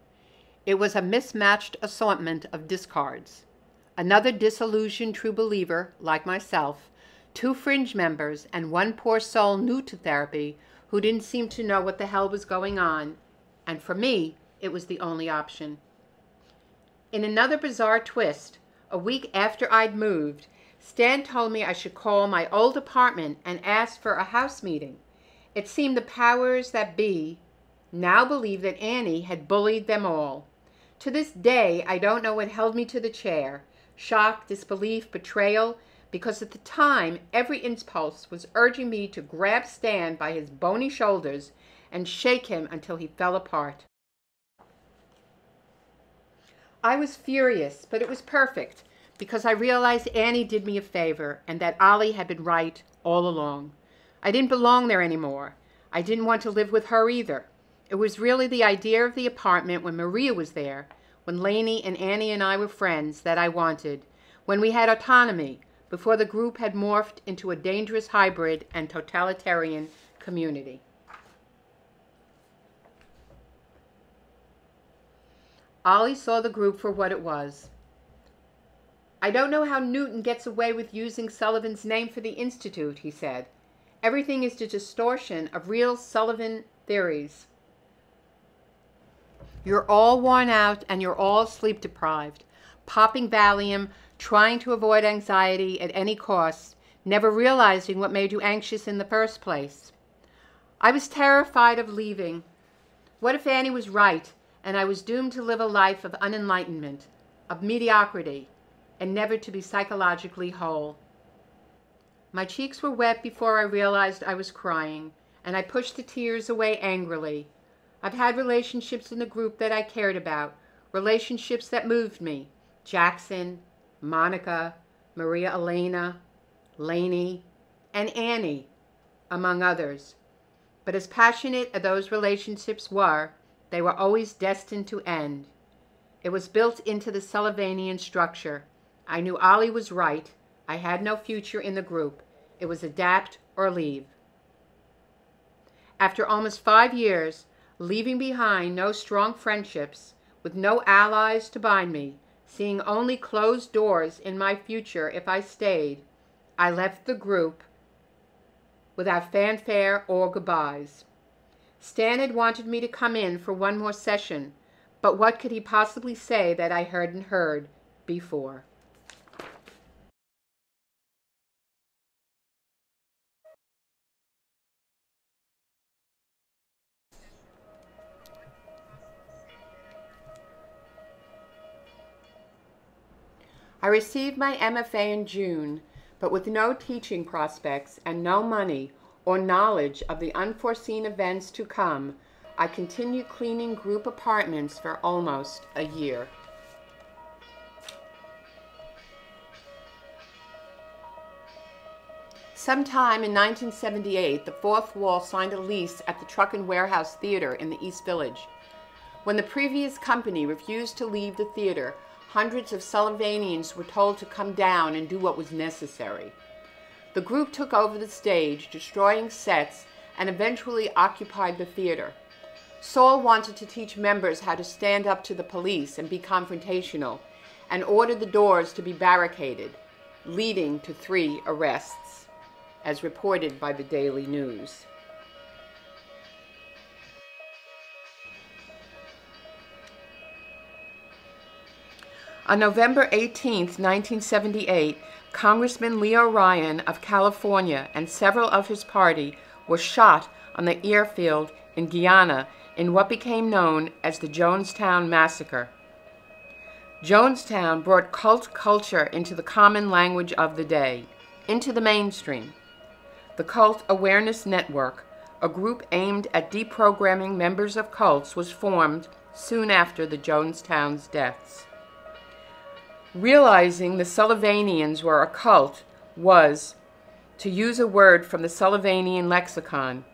S1: It was a mismatched assortment of discards. Another disillusioned true believer, like myself, two fringe members, and one poor soul new to therapy who didn't seem to know what the hell was going on. And for me, it was the only option. In another bizarre twist, a week after I'd moved, Stan told me I should call my old apartment and ask for a house meeting. It seemed the powers that be now believed that Annie had bullied them all. To this day, I don't know what held me to the chair shock, disbelief, betrayal, because at the time every impulse was urging me to grab Stan by his bony shoulders and shake him until he fell apart. I was furious, but it was perfect because I realized Annie did me a favor and that Ollie had been right all along. I didn't belong there anymore. I didn't want to live with her either. It was really the idea of the apartment when Maria was there, when Laney and Annie and I were friends, that I wanted, when we had autonomy, before the group had morphed into a dangerous hybrid and totalitarian community. Ollie saw the group for what it was. I don't know how Newton gets away with using Sullivan's name for the Institute, he said. Everything is a distortion of real Sullivan theories. You're all worn out and you're all sleep deprived, popping Valium, trying to avoid anxiety at any cost, never realizing what made you anxious in the first place. I was terrified of leaving. What if Annie was right and I was doomed to live a life of unenlightenment, of mediocrity, and never to be psychologically whole. My cheeks were wet before I realized I was crying, and I pushed the tears away angrily. I've had relationships in the group that I cared about, relationships that moved me. Jackson, Monica, Maria Elena, Laney, and Annie, among others. But as passionate as those relationships were, they were always destined to end. It was built into the Sullivanian structure. I knew Ollie was right. I had no future in the group. It was adapt or leave. After almost five years, leaving behind no strong friendships, with no allies to bind me, seeing only closed doors in my future if I stayed, I left the group without fanfare or goodbyes. Stan had wanted me to come in for one more session, but what could he possibly say that I hadn't heard before? I received my MFA in June, but with no teaching prospects and no money or knowledge of the unforeseen events to come, I continued cleaning group apartments for almost a year. Sometime in 1978, the Fourth Wall signed a lease at the Truck and Warehouse Theater in the East Village. When the previous company refused to leave the theater, hundreds of Sullivanians were told to come down and do what was necessary. The group took over the stage, destroying sets, and eventually occupied the theater. Saul wanted to teach members how to stand up to the police and be confrontational, and ordered the doors to be barricaded, leading to three arrests, as reported by the Daily News. On November 18, 1978, Congressman Leo Ryan of California and several of his party were shot on the airfield in Guyana in what became known as the Jonestown Massacre. Jonestown brought cult culture into the common language of the day, into the mainstream. The Cult Awareness Network, a group aimed at deprogramming members of cults, was formed soon after the Jonestown's deaths. Realizing the Sullivanians were a cult was, to use a word from the Sullivanian lexicon,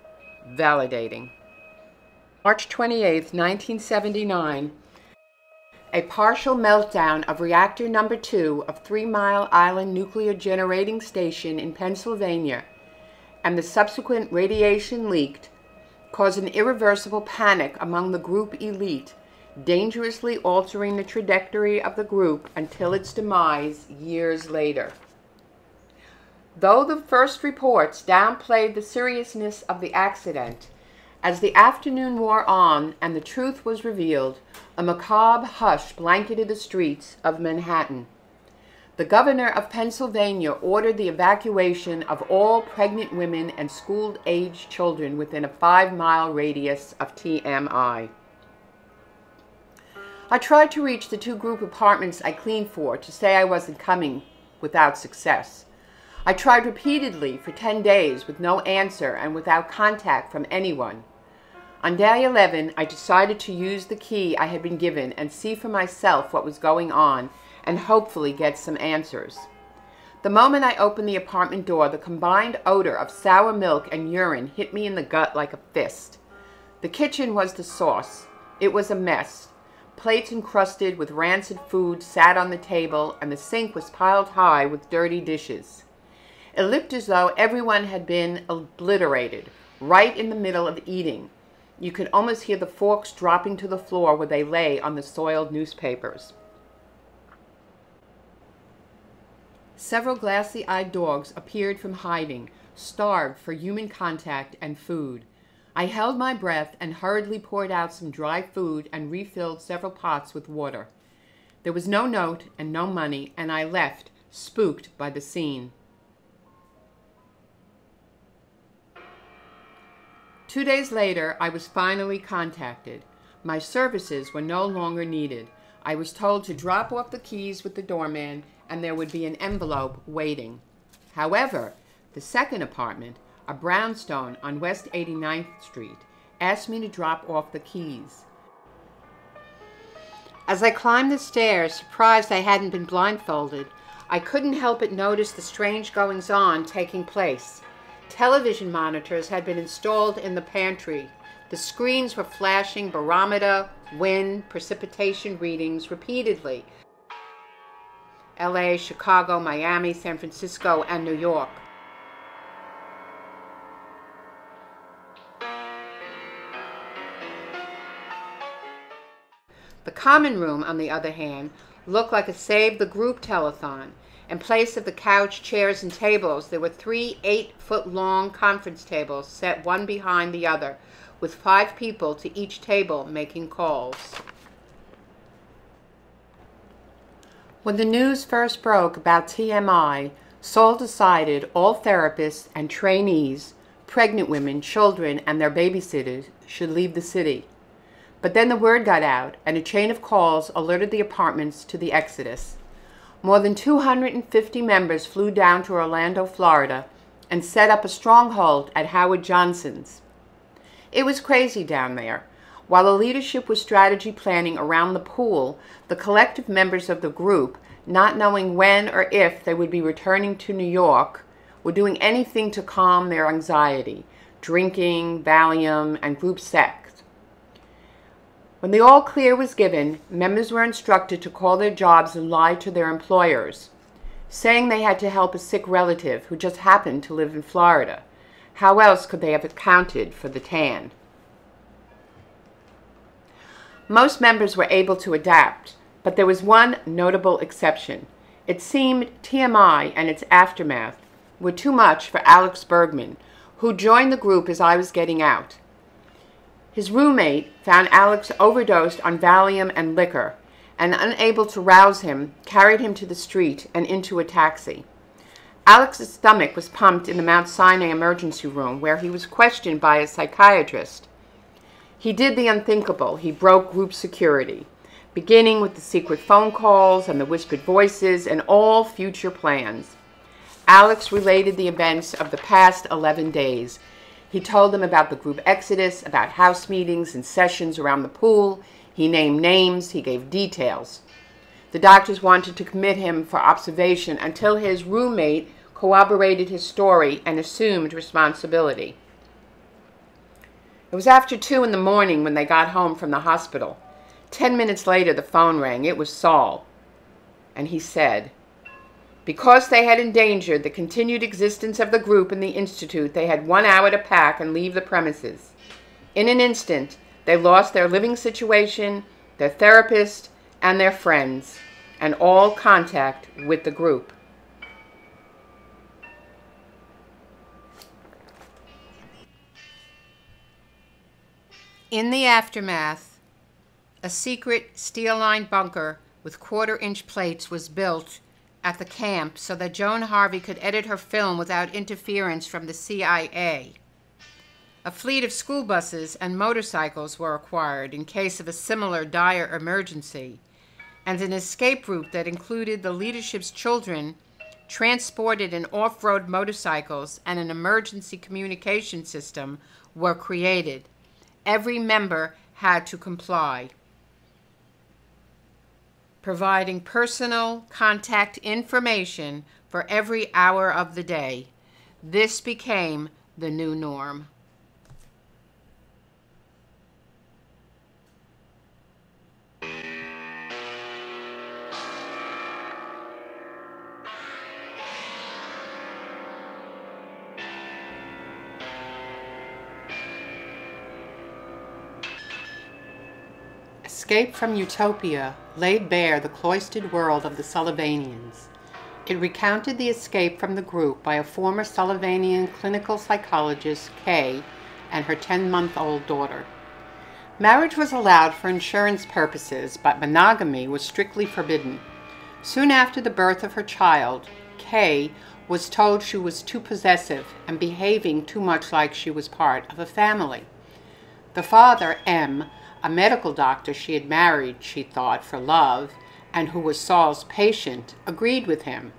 S1: validating. March 28, 1979, a partial meltdown of reactor number 2 of Three Mile Island Nuclear Generating Station in Pennsylvania and the subsequent radiation leaked caused an irreversible panic among the group elite, dangerously altering the trajectory of the group until its demise years later. Though the first reports downplayed the seriousness of the accident, as the afternoon wore on and the truth was revealed, a macabre hush blanketed the streets of Manhattan. The governor of Pennsylvania ordered the evacuation of all pregnant women and school aged children within a five mile radius of TMI. I tried to reach the two group apartments I cleaned for to say I wasn't coming without success. I tried repeatedly for 10 days with no answer and without contact from anyone. On day 11, I decided to use the key I had been given and see for myself what was going on and hopefully get some answers. The moment I opened the apartment door, the combined odor of sour milk and urine hit me in the gut like a fist. The kitchen was the source. It was a mess. Plates encrusted with rancid food sat on the table, and the sink was piled high with dirty dishes. It looked as though everyone had been obliterated right in the middle of eating. You could almost hear the forks dropping to the floor where they lay on the soiled newspapers. Several glassy eyed dogs appeared from hiding, starved for human contact and food. I held my breath and hurriedly poured out some dry food and refilled several pots with water. There was no note and no money, and I left, spooked by the scene. Two days later, I was finally contacted. My services were no longer needed. I was told to drop off the keys with the doorman and there would be an envelope waiting. However, the second apartment, a brownstone on West 89th Street, asked me to drop off the keys. As I climbed the stairs, surprised I hadn't been blindfolded, I couldn't help but notice the strange goings on taking place. Television monitors had been installed in the pantry. The screens were flashing barometer, wind, precipitation readings repeatedly. LA, Chicago, Miami, San Francisco, and New York. The common room, on the other hand, looked like a Save the Group telethon. In place of the couch, chairs, and tables, there were three eight foot long conference tables set one behind the other, with five people to each table making calls. When the news first broke about TMI, Saul decided all therapists and trainees, pregnant women, children, and their babysitters should leave the city. But then the word got out, and a chain of calls alerted the apartments to the exodus. More than 250 members flew down to Orlando, Florida, and set up a stronghold at Howard Johnson's. It was crazy down there. While the leadership was strategy planning around the pool, the collective members of the group, not knowing when or if they would be returning to New York, were doing anything to calm their anxiety drinking, Valium, and group sex. When the all clear was given, members were instructed to call their jobs and lie to their employers, saying they had to help a sick relative who just happened to live in Florida. How else could they have accounted for the tan? Most members were able to adapt, but there was one notable exception. It seemed TMI and its aftermath were too much for Alex Bergman, who joined the group as I was getting out. His roommate found Alex overdosed on Valium and liquor, and unable to rouse him, carried him to the street and into a taxi. Alex's stomach was pumped in the Mount Sinai emergency room, where he was questioned by a psychiatrist. He did the unthinkable. He broke group security, beginning with the secret phone calls and the whispered voices and all future plans. Alex related the events of the past 11 days he told them about the group exodus, about house meetings and sessions around the pool. He named names, he gave details. The doctors wanted to commit him for observation until his roommate corroborated his story and assumed responsibility. It was after two in the morning when they got home from the hospital. Ten minutes later, the phone rang. It was Saul. And he said, because they had endangered the continued existence of the group in the Institute, they had one hour to pack and leave the premises. In an instant, they lost their living situation, their therapist, and their friends, and all contact with the group. In the aftermath, a secret steel lined bunker with quarter inch plates was built at the camp so that Joan Harvey could edit her film without interference from the CIA. A fleet of school buses and motorcycles were acquired in case of a similar dire emergency, and an escape route that included the leadership's children transported in off road motorcycles and an emergency communication system were created. Every member had to comply providing personal contact information for every hour of the day. This became the new norm. Escape from Utopia laid bare the cloistered world of the Sullivanians. It recounted the escape from the group by a former Sullivanian clinical psychologist, Kay, and her 10 month old daughter. Marriage was allowed for insurance purposes, but monogamy was strictly forbidden. Soon after the birth of her child, Kay was told she was too possessive and behaving too much like she was part of a family. The father, M, a medical doctor she had married, she thought, for love, and who was Saul's patient, agreed with him.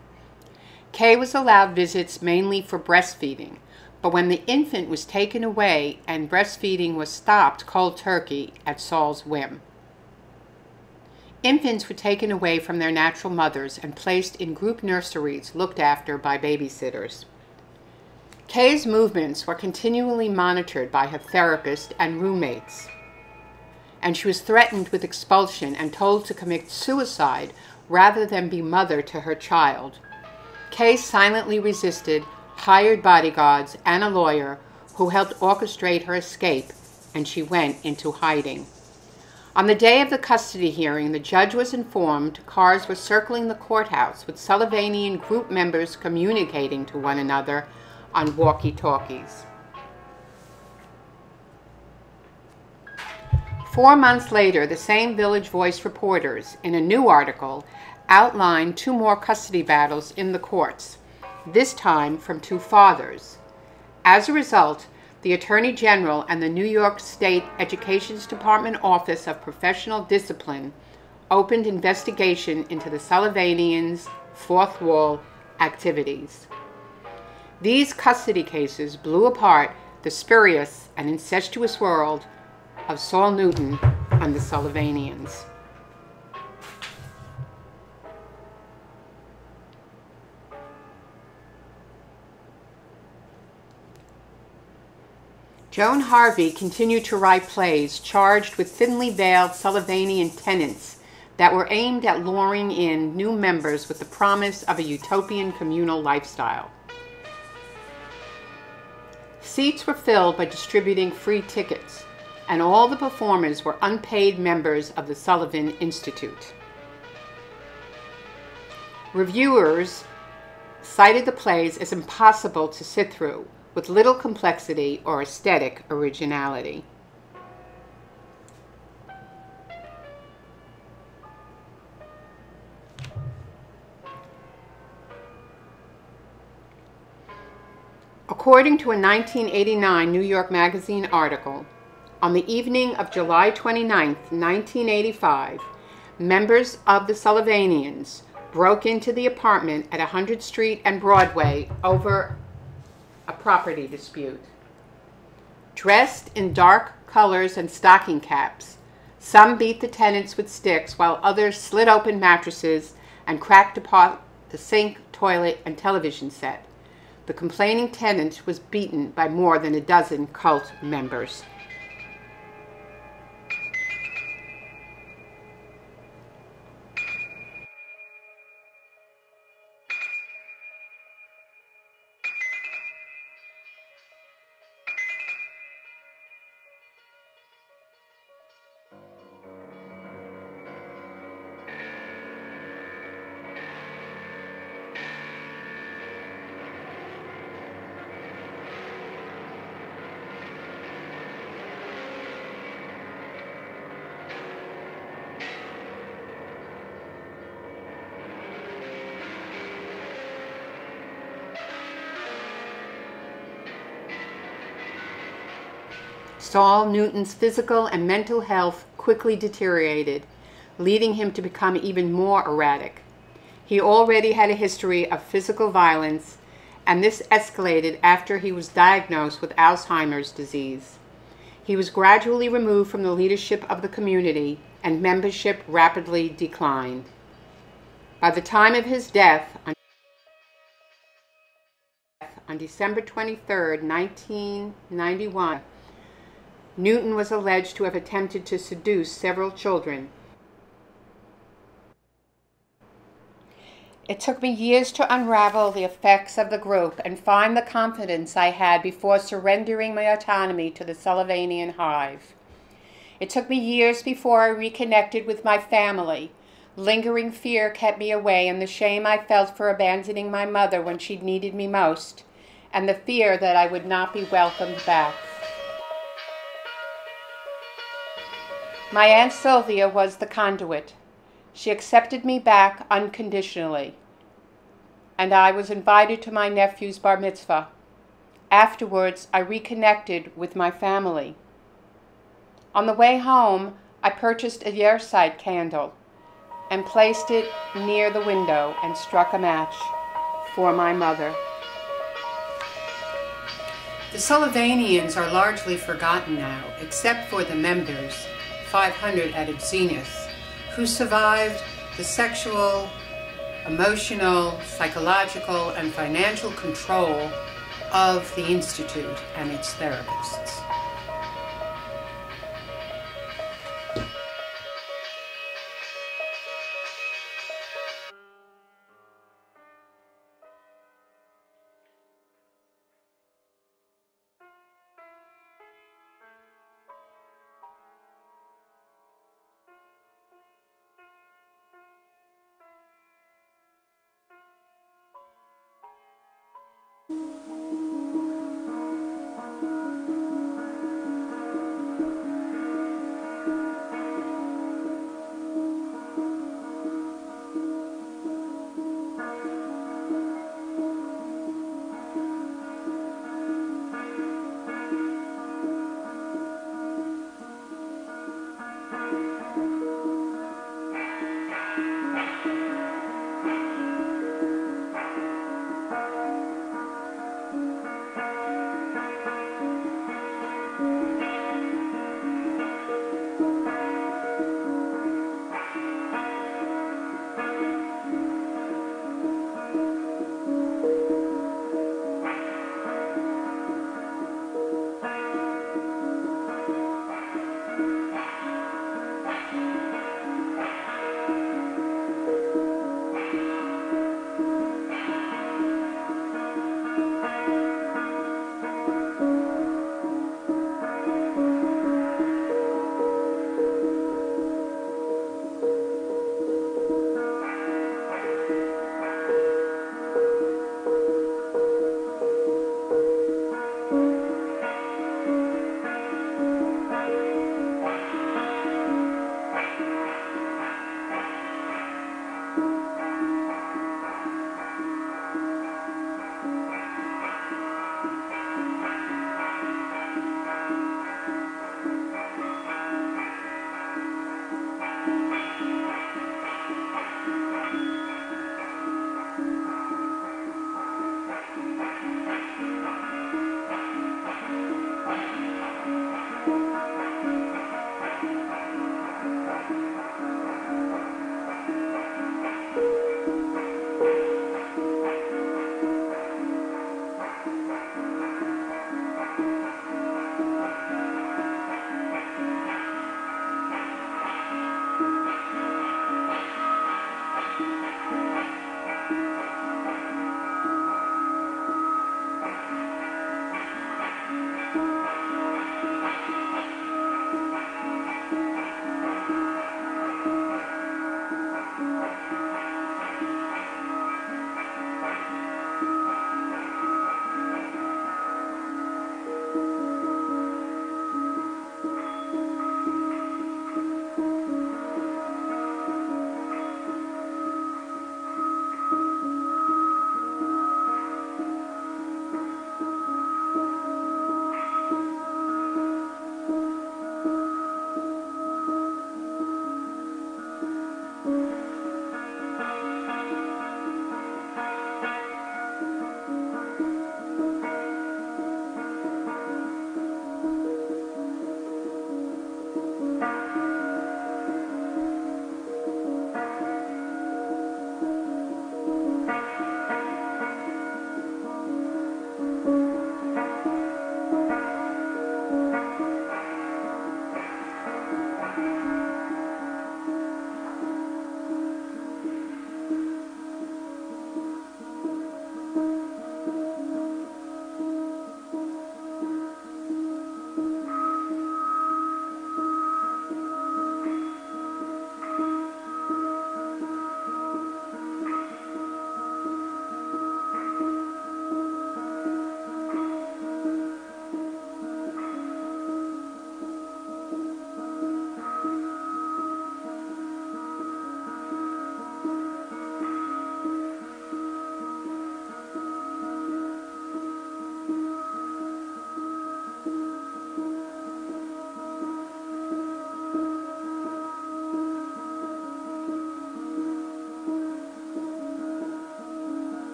S1: Kay was allowed visits mainly for breastfeeding, but when the infant was taken away and breastfeeding was stopped cold turkey at Saul's whim. Infants were taken away from their natural mothers and placed in group nurseries looked after by babysitters. Kay's movements were continually monitored by her therapist and roommates and she was threatened with expulsion and told to commit suicide rather than be mother to her child. Kay silently resisted, hired bodyguards and a lawyer who helped orchestrate her escape, and she went into hiding. On the day of the custody hearing, the judge was informed cars were circling the courthouse with Sullivanian group members communicating to one another on walkie talkies. Four months later, the same Village Voice reporters, in a new article, outlined two more custody battles in the courts, this time from two fathers. As a result, the Attorney General and the New York State Education Department Office of Professional Discipline opened investigation into the Sullivanians' fourth wall activities. These custody cases blew apart the spurious and incestuous world of Saul Newton and the Sullivanians. Joan Harvey continued to write plays charged with thinly veiled Sullivanian tenets that were aimed at luring in new members with the promise of a utopian communal lifestyle. Seats were filled by distributing free tickets and all the performers were unpaid members of the Sullivan Institute. Reviewers cited the plays as impossible to sit through, with little complexity or aesthetic originality. According to a 1989 New York Magazine article, on the evening of July 29, 1985, members of the Sullivanians broke into the apartment at 100th Street and Broadway over a property dispute. Dressed in dark colors and stocking caps, Some beat the tenants with sticks, while others slid open mattresses and cracked apart the sink, toilet, and television set. The complaining tenant was beaten by more than a dozen cult members. Saul Newton's physical and mental health quickly deteriorated, leading him to become even more erratic. He already had a history of physical violence, and this escalated after he was diagnosed with Alzheimer's disease. He was gradually removed from the leadership of the community, and membership rapidly declined. By the time of his death, on December 23, 1991, Newton was alleged to have attempted to seduce several children. It took me years to unravel the effects of the group and find the confidence I had before surrendering my autonomy to the Sullivanian hive. It took me years before I reconnected with my family. Lingering fear kept me away, and the shame I felt for abandoning my mother when she needed me most, and the fear that I would not be welcomed back. My Aunt Sylvia was the conduit. She accepted me back unconditionally, and I was invited to my nephew's bar mitzvah. Afterwards, I reconnected with my family. On the way home, I purchased a yahrzeit candle and placed it near the window and struck a match for my mother. The Sullivanians are largely forgotten now, except for the members 500 at its zenith, who survived the sexual, emotional, psychological, and financial control of the Institute and its therapists.